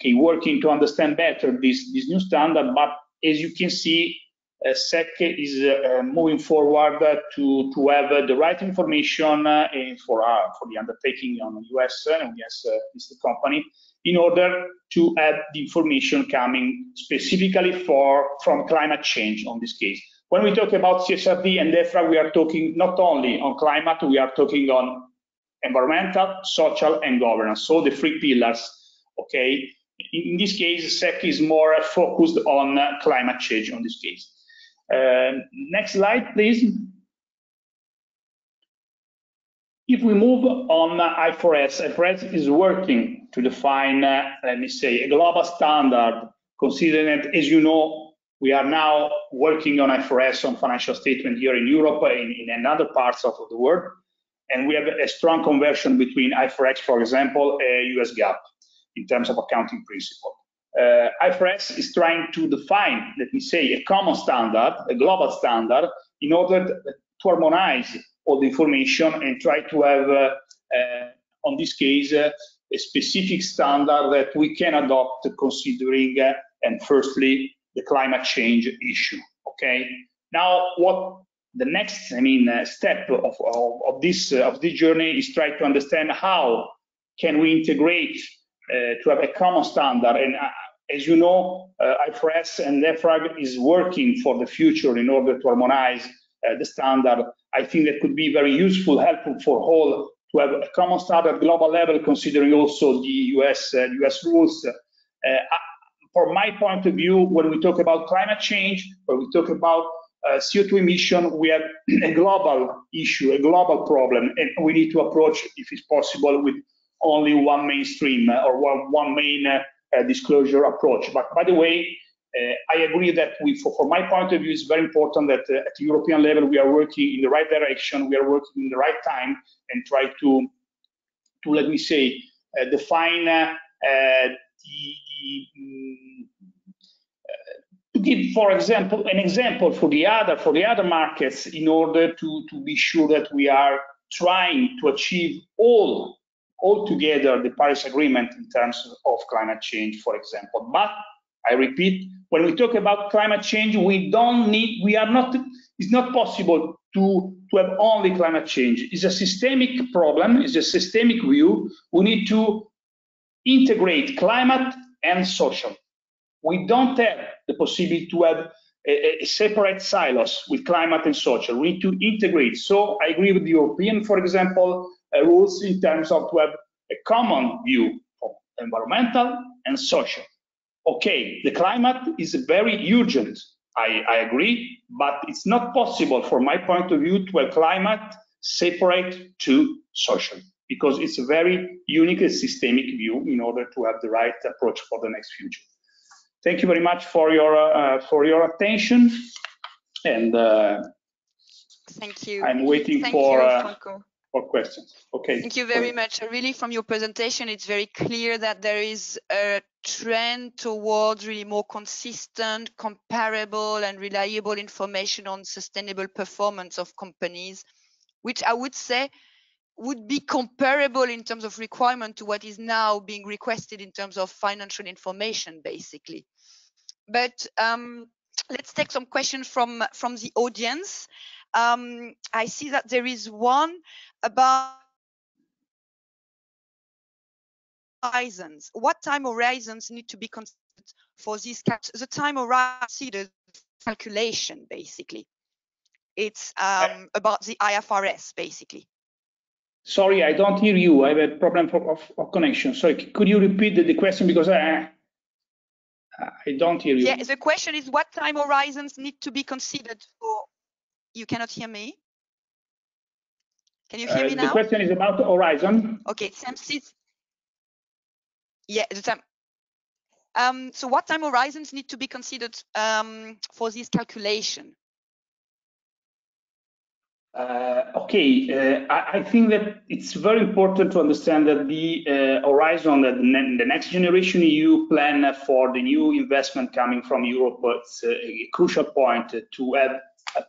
okay, working to understand better this, this new standard, but as you can see, uh, SEC is uh, moving forward to, to have the right information uh, for, for the undertaking on US and yes, listed company in order to have the information coming specifically for from climate change on this case. When we talk about CSRD and EFRAG, we are talking not only on climate, we are talking on environmental, social, and governance. So the three pillars, okay? In this case, SEC is more focused on climate change on this case. Uh, next slide, please. If we move on IFRS, IFRS is working to define, uh, let me say, a global standard, considering that, as you know, we are now working on IFRS on financial statement here in Europe in, in other parts of the world. And we have a strong conversion between IFRS, for example, US GAAP in terms of accounting principle uh, IFRS is trying to define, let me say, a common standard, a global standard, in order to harmonize all the information and try to have, uh, uh, on this case, uh, a specific standard that we can adopt considering, uh, and firstly, the climate change issue. Okay. Now, what the next, I mean, uh, step of, of, of this of this journey is try to understand how can we integrate uh, to have a common standard. And as you know, uh, IFRS and EFRAG is working for the future in order to harmonize the standard. I think that could be very useful, helpful for all to have a common standard global level, considering also the US, US rules. from my point of view, when we talk about climate change, when we talk about uh, CO2 emission, we have a global issue, a global problem, and we need to approach, if it's possible, with only one mainstream uh, or one, one main uh, disclosure approach. But by the way, uh, I agree that we, for, from my point of view, it's very important that uh, at the European level we are working in the right direction, we are working in the right time, and try to, to let me say, uh, define the, the um, to give, for example, an example for the other for the other markets in order to to be sure that we are trying to achieve all altogether the Paris Agreement in terms of climate change, for example. But I repeat, when we talk about climate change, we don't need, we are not, it's not possible to, to have only climate change. It's a systemic problem, it's a systemic view. We need to integrate climate and social. We don't have the possibility to have a, a, separate silos with climate and social. We need to integrate. So I agree with the European, for example, rules in terms of to have a common view of environmental and social. Okay, the climate is very urgent. I, I agree, but it's not possible, from my point of view, to have climate separate to social because it's a very unique and systemic view in order to have the right approach for the next future. Thank you very much for your uh, for your attention, and uh, thank you. I'm waiting thank for you, uh, questions. Okay. Thank you very much. Really, from your presentation, it's very clear that there is a trend towards really more consistent, comparable, and reliable information on sustainable performance of companies, which I would say would be comparable in terms of requirement to what is now being requested in terms of financial information, basically. But um, let's take some questions from, from the audience. Um, I see that there is one about horizons. What time horizons need to be considered for this? The time horizon calculation, basically. It's um, about the IFRS, basically. Sorry, I don't hear you. I have a problem for, of, of connection. Sorry, could you repeat the, the question because I, I don't hear you. Yeah, the question is what time horizons need to be considered. You cannot hear me. Can you hear uh, me now? The question is about the horizon. Okay, Sam sees. Yeah, the time. Um, so what time horizons need to be considered um, for this calculation? Uh, okay, uh, I, I, think that it's very important to understand that the uh, horizon, that the, the, next generation EU plan for the new investment coming from Europe, it's a crucial point to have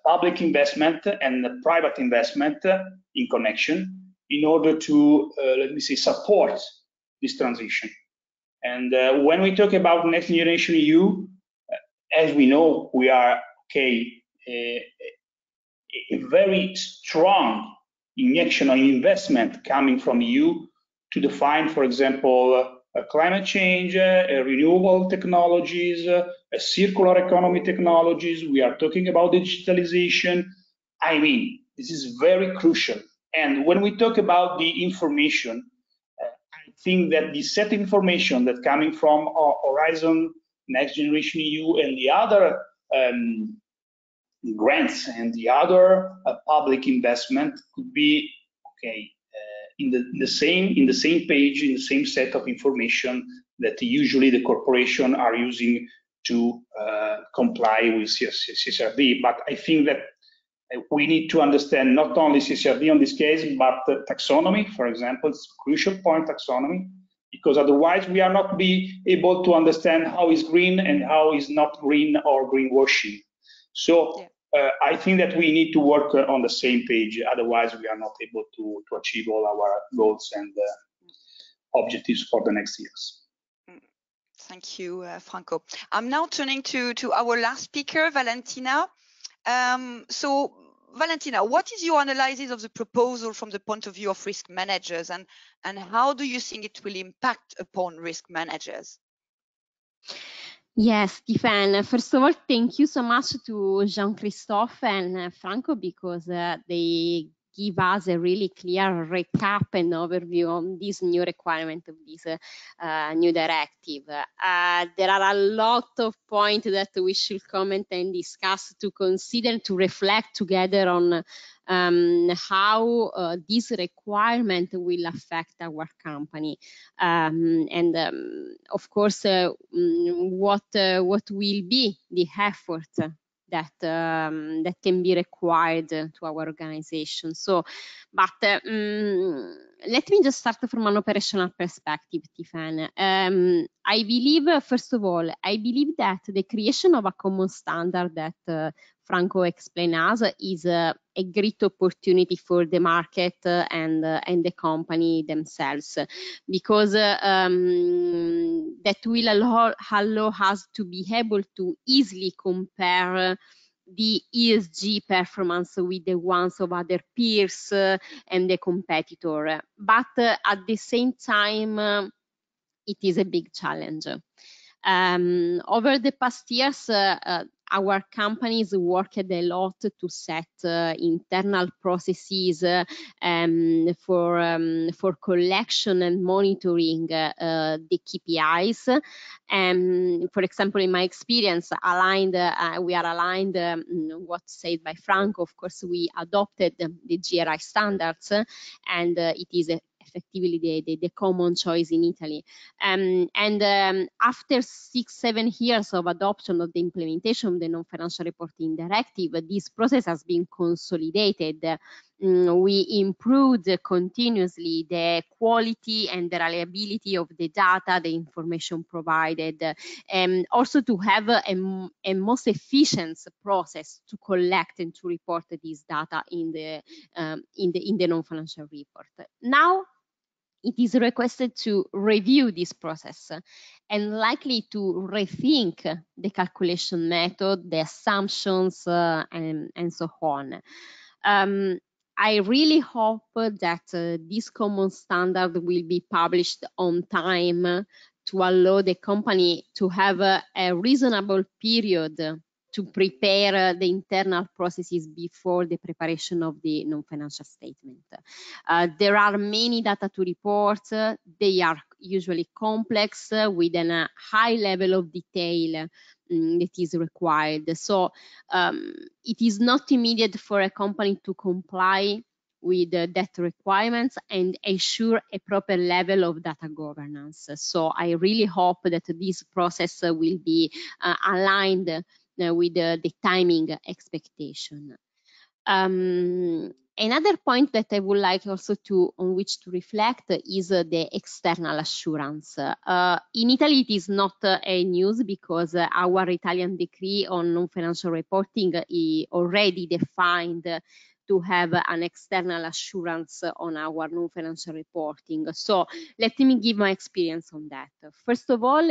public investment and a private investment in connection in order to, uh, let me say, support this transition. And uh, when we talk about next generation EU, uh, as we know, we are okay a very strong injection of investment coming from EU to define, for example, climate change, uh, renewable technologies, uh, circular economy technologies. We are talking about digitalization. I mean, this is very crucial. And when we talk about the information, uh, I think that the set information that coming from Horizon, Next Generation EU, and the other um, grants and the other uh, public investment could be okay in the, the same in the same page in the same set of information that usually the corporation are using to uh, comply with CSRD. But I think that uh, we need to understand not only CSRD on this case, but taxonomy, for example, it's crucial point taxonomy, because otherwise we are not be able to understand how is green and how is not green or greenwashing. So yeah uh, I think that we need to work uh, on the same page. Otherwise, we are not able to, to achieve all our goals and uh, objectives for the next years. Mm. Thank you, uh, Franco. I'm now turning to, to our last speaker, Valentina. Um, so, Valentina, what is your analysis of the proposal from the point of view of risk managers, and, and how do you think it will impact upon risk managers? Yes, Typhaine. First of all, thank you so much to Jean-Christophe and uh, Franco because uh, they give us a really clear recap and overview on this new requirement of this uh, new directive. Uh, there are a lot of points that we should comment and discuss to consider to reflect together on um, how uh, this requirement will affect our company um, and um, of course uh, mm, what uh, what will be the effort that um, that can be required to our organization. So, but um, let me just start from an operational perspective, Typhaine. Um, I believe, first of all, I believe that the creation of a common standard that uh, Franco explained us is uh, a great opportunity for the market uh, and uh, and the company themselves because um, that will allow, allow us to be able to easily compare the ESG performance with the ones of other peers uh, and the competitor. But uh, at the same time, uh, it is a big challenge. Um, over the past years, uh, uh, our companies worked a lot to set uh, internal processes uh, um, for um, for collection and monitoring uh, uh the KPIs. And for example, in my experience, aligned uh, we are aligned. Um, what said by Franco, of course, we adopted the GRI standards, and uh, it is a effectively the, the, the common choice in Italy. Um, and um, after six, seven years of adoption of the implementation of the non-financial reporting directive, this process has been consolidated um, we improved continuously the quality and the reliability of the data, the information provided, and also to have a, a most efficient process to collect and to report this data in the um, in the in the non-financial report. Now it is requested to review this process and likely to rethink the calculation method, the assumptions, uh, and, and, so on. Um, I really hope that uh, this common standard will be published on time to allow the company to have a, a reasonable period to prepare uh, the internal processes before the preparation of the non-financial statement. Uh, there are many data to report. They are usually complex uh, with a high level of detail um, that is required. So um, it is not immediate for a company to comply with uh, that requirements and ensure a proper level of data governance. So I really hope that this process will be uh, aligned uh, with the, the timing expectation. Um, another point that I would like also to on which to reflect is uh, the external assurance. Uh, in Italy, it is not uh, a news because uh, our Italian decree on non-financial reporting already defined to have an external assurance on our non-financial reporting. So let me give my experience on that. First of all,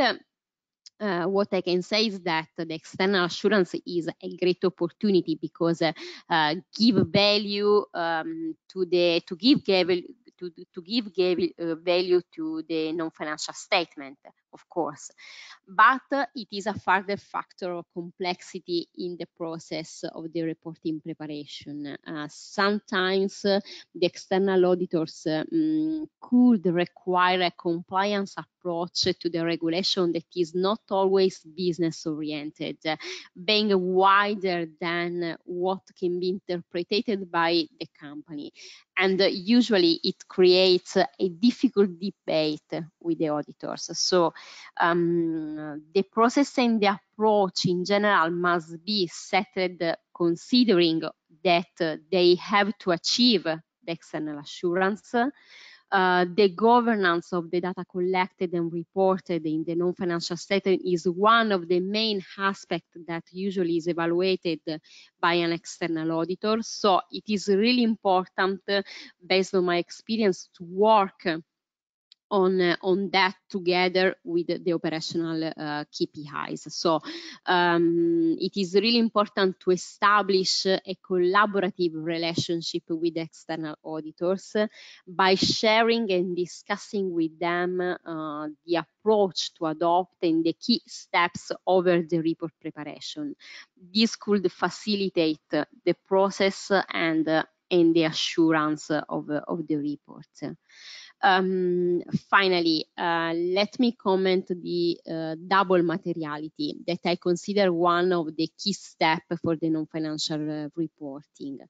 uh, what I can say is that the external assurance is a great opportunity because uh, give value um, to the to give to, to give uh, value to the non-financial statement, of course. But it is a further factor of complexity in the process of the reporting preparation. Uh, sometimes uh, the external auditors um, could require a compliance approach to the regulation that is not always business oriented, being wider than what can be interpreted by the company. And usually it creates a difficult debate with the auditors. So um, the process and the approach in general must be set considering that they have to achieve the external assurance uh, the governance of the data collected and reported in the non-financial statement is one of the main aspects that usually is evaluated by an external auditor. So it is really important, uh, based on my experience, to work on uh, on that together with the operational uh, KPIs. So um, it is really important to establish a collaborative relationship with external auditors by sharing and discussing with them uh, the approach to adopt and the key steps over the report preparation. This could facilitate the process and and the assurance of, of the report. Um, finally, uh, let me comment the uh, double materiality that I consider one of the key steps for the non-financial uh, reporting,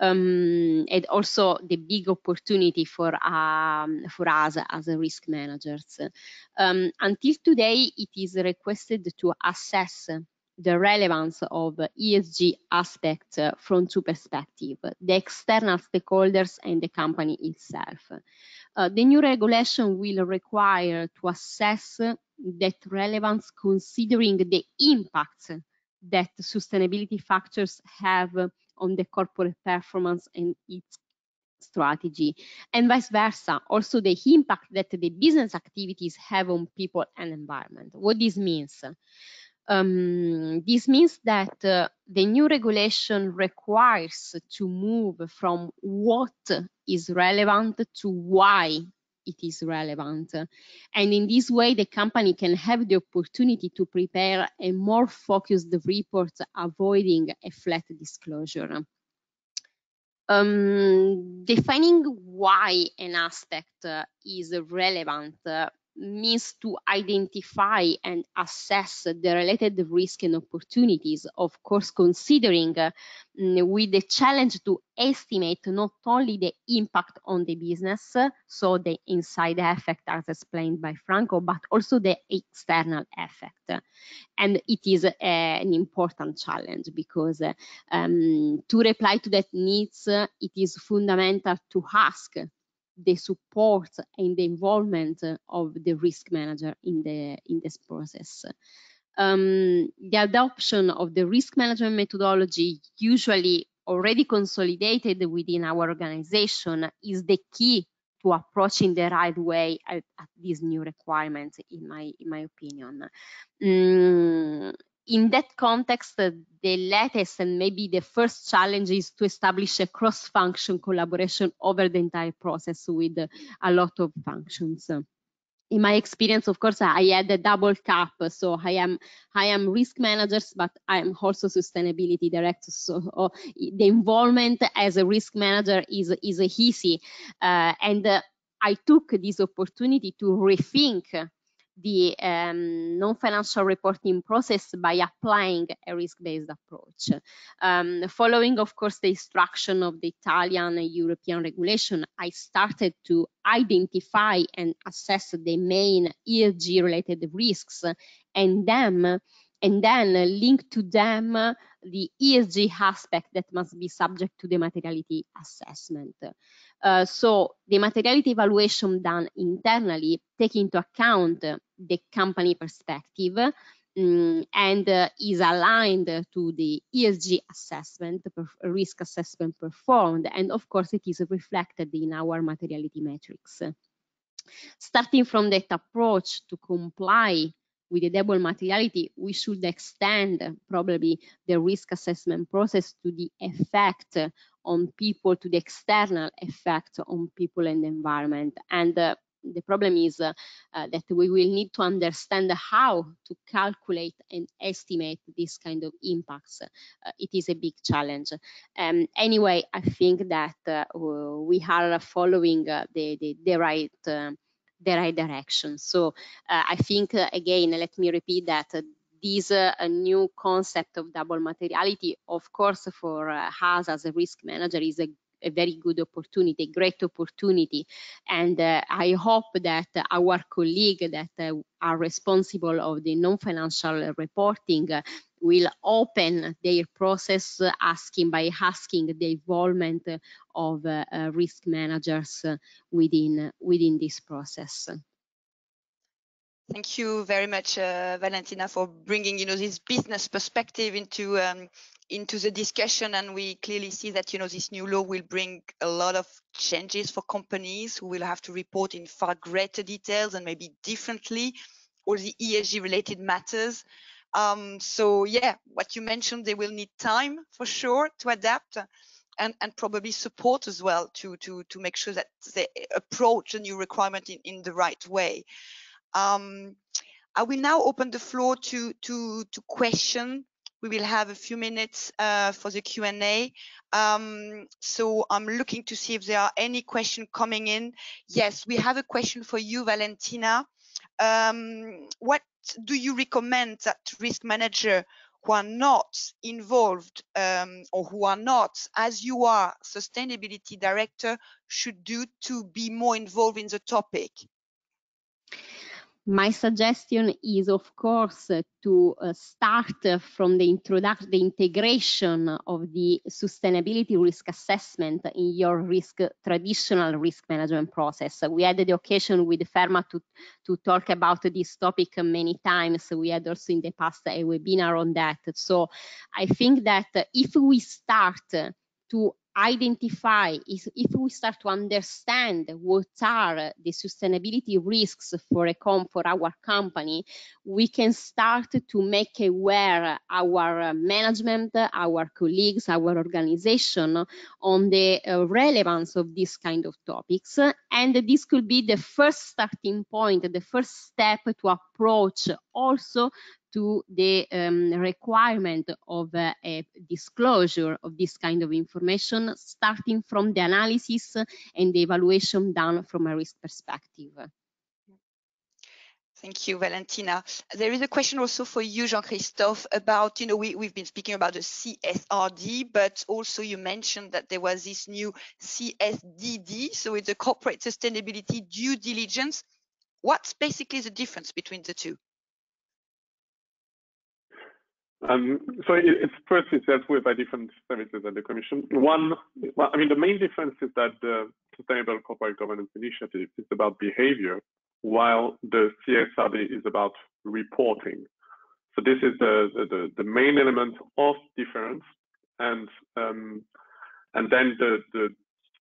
um, and also the big opportunity for um, for us as risk managers. Um, until today, it is requested to assess the relevance of ESG aspects from two perspectives, the external stakeholders and the company itself. Uh, the new regulation will require to assess that relevance considering the impact that sustainability factors have on the corporate performance and its strategy and vice versa. Also the impact that the business activities have on people and environment. What this means um, this means that uh, the new regulation requires to move from what is relevant to why it is relevant. And in this way, the company can have the opportunity to prepare a more focused report, avoiding a flat disclosure. Um, defining why an aspect uh, is relevant uh, means to identify and assess the related risk and opportunities, of course, considering uh, with the challenge to estimate not only the impact on the business, so the inside effect as explained by Franco, but also the external effect. And it is uh, an important challenge because um, to reply to that needs, it is fundamental to ask the support and the involvement of the risk manager in the in this process. Um, the adoption of the risk management methodology usually already consolidated within our organization is the key to approaching the right way at, at these new requirements in my in my opinion mm, in that context, uh, the latest and maybe the first challenge is to establish a cross-function collaboration over the entire process with uh, a lot of functions. In my experience, of course, I had a double cap. So I am I am risk managers, but I am also sustainability director. So uh, the involvement as a risk manager is is easy, uh, and I took this opportunity to rethink the um, non-financial reporting process by applying a risk-based approach. Um, following, of course, the instruction of the Italian and European regulation, I started to identify and assess the main ESG-related risks and them and then link to them the ESG aspect that must be subject to the materiality assessment. Uh, so the materiality evaluation done internally take into account the company perspective um, and uh, is aligned to the ESG assessment, risk assessment performed, and of course it is reflected in our materiality metrics. Starting from that approach to comply with the double materiality, we should extend probably the risk assessment process to the effect on people, to the external effect on people and the environment. And uh, the problem is uh, uh, that we will need to understand how to calculate and estimate this kind of impacts. Uh, it is a big challenge. Um, anyway, I think that uh, we are following uh, the, the, the, right the right direction. So uh, I think, uh, again, let me repeat that uh, this uh, new concept of double materiality, of course, for uh, us as a risk manager is a a very good opportunity, great opportunity. And uh, I hope that our colleagues that uh, are responsible of the non-financial reporting will open their process asking by asking the involvement of uh, risk managers within within this process. Thank you very much, uh, Valentina, for bringing you know this business perspective into um, into the discussion. And we clearly see that you know this new law will bring a lot of changes for companies who will have to report in far greater details and maybe differently all the ESG related matters. Um, so yeah, what you mentioned, they will need time for sure to adapt and, and probably support as well to, to, to make sure that they approach a new requirement in, in the right way. Um, I will now open the floor to, to, to question. We will have a few minutes uh, for the Q&A. Um, so I'm looking to see if there are any questions coming in. Yes, we have a question for you, Valentina. Um, what do you recommend that risk manager who are not involved um, or who are not, as you are, sustainability director, should do to be more involved in the topic? My suggestion is, of course, to uh, start from the the integration of the sustainability risk assessment in your risk traditional risk management process. We had the occasion with Ferma to, to talk about this topic many times. We had also in the past a webinar on that. So I think that if we start to identify, if, if we start to understand what are the sustainability risks for a com for our company, we can start to make aware our management, our colleagues, our organization on the uh, relevance of this kind of topics. And this could be the first starting point, the first step to approach also to the um, requirement of uh, a disclosure of this kind of information, starting from the analysis and the evaluation done from a risk perspective. Thank you, Valentina. There is a question also for you, Jean-Christophe, about, you know, we, we've been speaking about the CSRD, but also you mentioned that there was this new CSDD, so it's a corporate sustainability due diligence. What's basically the difference between the two? Um, so it, it's first it's dealt with by different services at the Commission. One, well, I mean, the main difference is that the Sustainable Corporate Governance Initiative is about behavior, while the CSRD is about reporting. So this is the the, the main element of difference, and um, and then the, the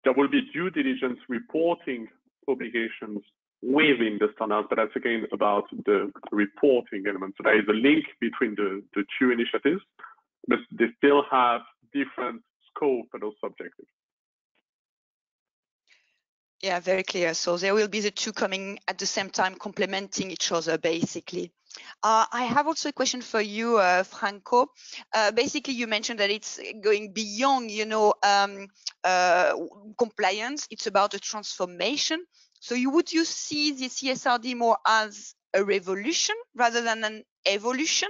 there will be due diligence reporting obligations within the standards, but that's again about the reporting element. So there is a link between the, the two initiatives, but they still have different scope and also objectives. Yeah, very clear. So there will be the two coming at the same time, complementing each other, basically. Uh, I have also a question for you, uh, Franco. Uh, basically, you mentioned that it's going beyond, you know, um, uh, compliance. It's about a transformation. So you, would you see the CSRD more as a revolution rather than an evolution?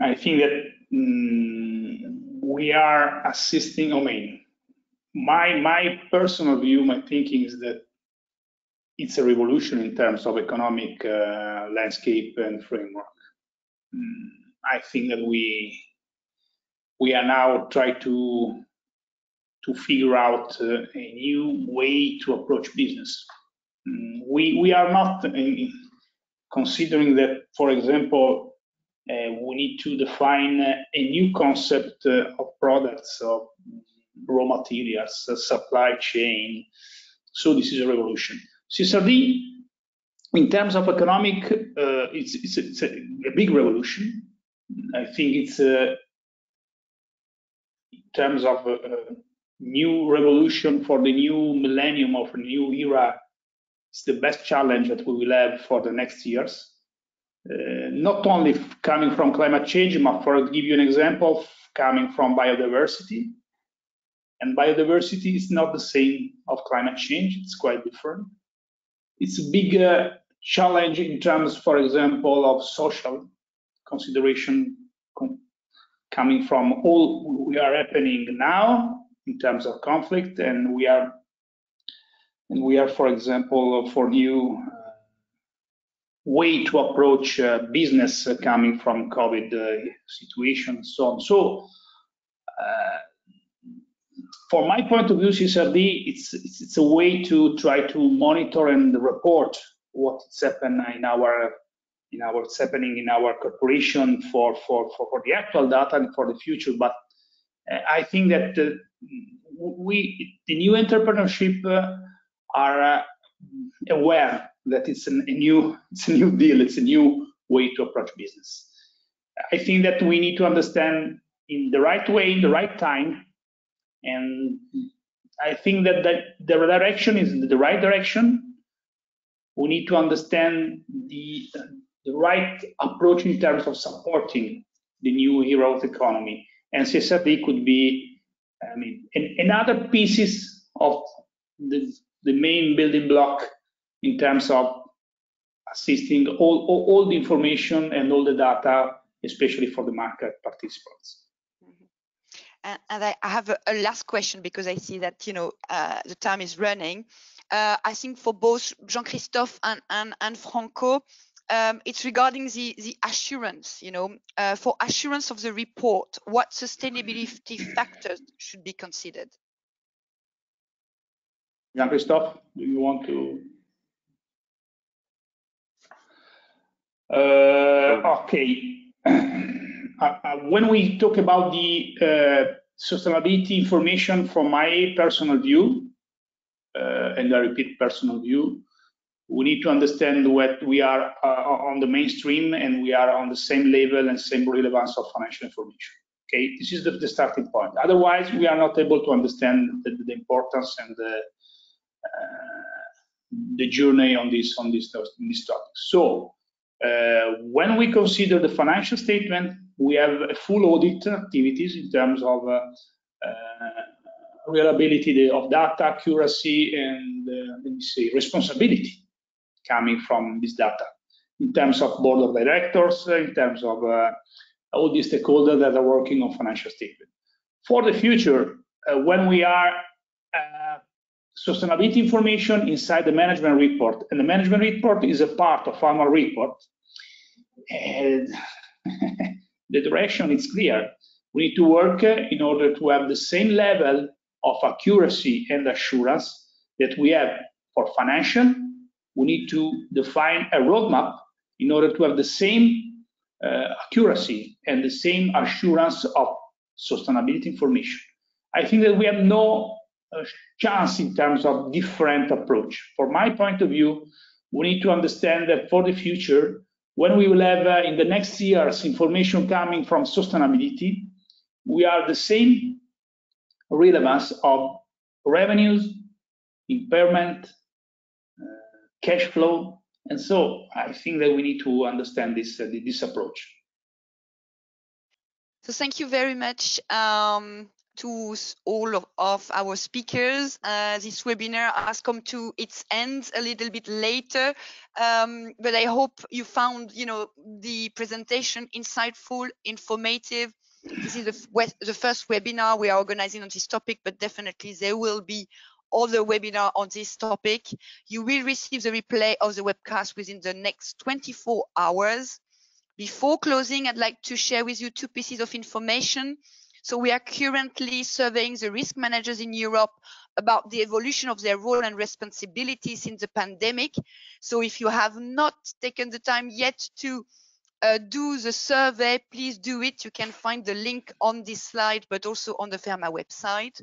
I think that mm, we are assisting. I mean, my my personal view, my thinking is that it's a revolution in terms of economic uh, landscape and framework. Mm, I think that we we are now trying to to figure out uh, a new way to approach business. Mm, we, we are not uh, considering that, for example, uh, we need to define a new concept uh, of products, of raw materials, uh, supply chain. So this is a revolution. CSRD, in terms of economic, uh, it's, it's, it's a, a, big revolution. I think it's in terms of new revolution for the new millennium of a new era is the best challenge that we will have for the next years. Uh, not only coming from climate change, but for give you an example, coming from biodiversity. And biodiversity is not the same of climate change, it's quite different. It's a big uh, challenge in terms, for example, of social consideration coming from all we are happening now in terms of conflict, and we are and we are, for example, for new uh, way to approach uh, business uh, coming from COVID uh, situation so on. So, uh, for my point of view, CSRD, it's, it's, it's a way to try to monitor and report what's happening in our in our what's happening in our corporation for, for, for, for the actual data and for the future. But uh, I think that we, the new entrepreneurship, uh, are aware that it's an, a new, it's a new deal, it's a new way to approach business. I think that we need to understand in the right way, in the right time, and I think that, that the direction is the right direction. We need to understand the, the right approach in terms of supporting the new the economy and CSRD could be, I mean, another pieces of the, the main building block in terms of assisting all, all, all, the information and all the data, especially for the market participants. Mm-hmm. And, I have a, a, last question because I see that you know uh, the time is running. Uh, I think for both Jean-Christophe and, and, and Franco, um, it's regarding the, the assurance, you know, uh, for assurance of the report, what sustainability factors should be considered? Jean Christophe, do you want to? Uh, okay. uh, uh, when we talk about the uh, sustainability information from my personal view, uh, and I repeat personal view, we need to understand what we are uh, on the mainstream and we are on the same level and same relevance of financial information. Okay, this is the, the starting point. Otherwise, we are not able to understand the, the importance and the, uh, the journey on this on this, on this topic. So, uh, when we consider the financial statement, we have a full audit activities in terms of uh, uh reliability of data, accuracy, and uh, let me say responsibility coming from this data in terms of board of directors, in terms of uh, all the stakeholders that are working on financial statement. For the future, uh, when we are uh, sustainability information inside the management report, and the management report is a part of our report, and the direction is clear. We need to work uh, in order to have the same level of accuracy and assurance that we have for financial we need to define a roadmap in order to have the same uh, accuracy and the same assurance of sustainability information. I think that we have no uh, chance in terms of different approach. From my point of view, we need to understand that for the future, when we will have uh, in the next years information coming from sustainability, we are the same relevance of revenues, impairment, cash flow. And so I think that we need to understand this, uh, this approach. So thank you very much um, to all of, our speakers. Uh, this webinar has come to its end a little bit later, um, but I hope you found, you know, the presentation insightful, informative. This is the, the first webinar we are organizing on this topic, but definitely there will be other webinar on this topic. You will receive the replay of the webcast within the next 24 hours. Before closing, I'd like to share with you two pieces of information. So we are currently surveying the risk managers in Europe about the evolution of their role and responsibilities in the pandemic. So if you have not taken the time yet to uh, do the survey, please do it. You can find the link on this slide, but also on the FERMA website.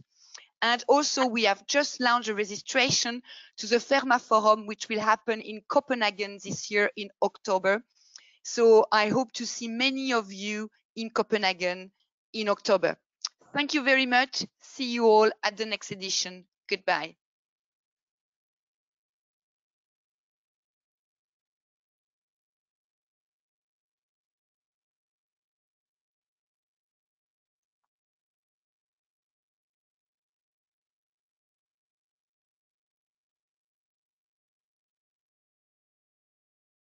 And also we have just launched a registration to the FERMA Forum, which will happen in Copenhagen this year in October. So I hope to see many of you in Copenhagen in October. Thank you very much. See you all at the next edition. Goodbye.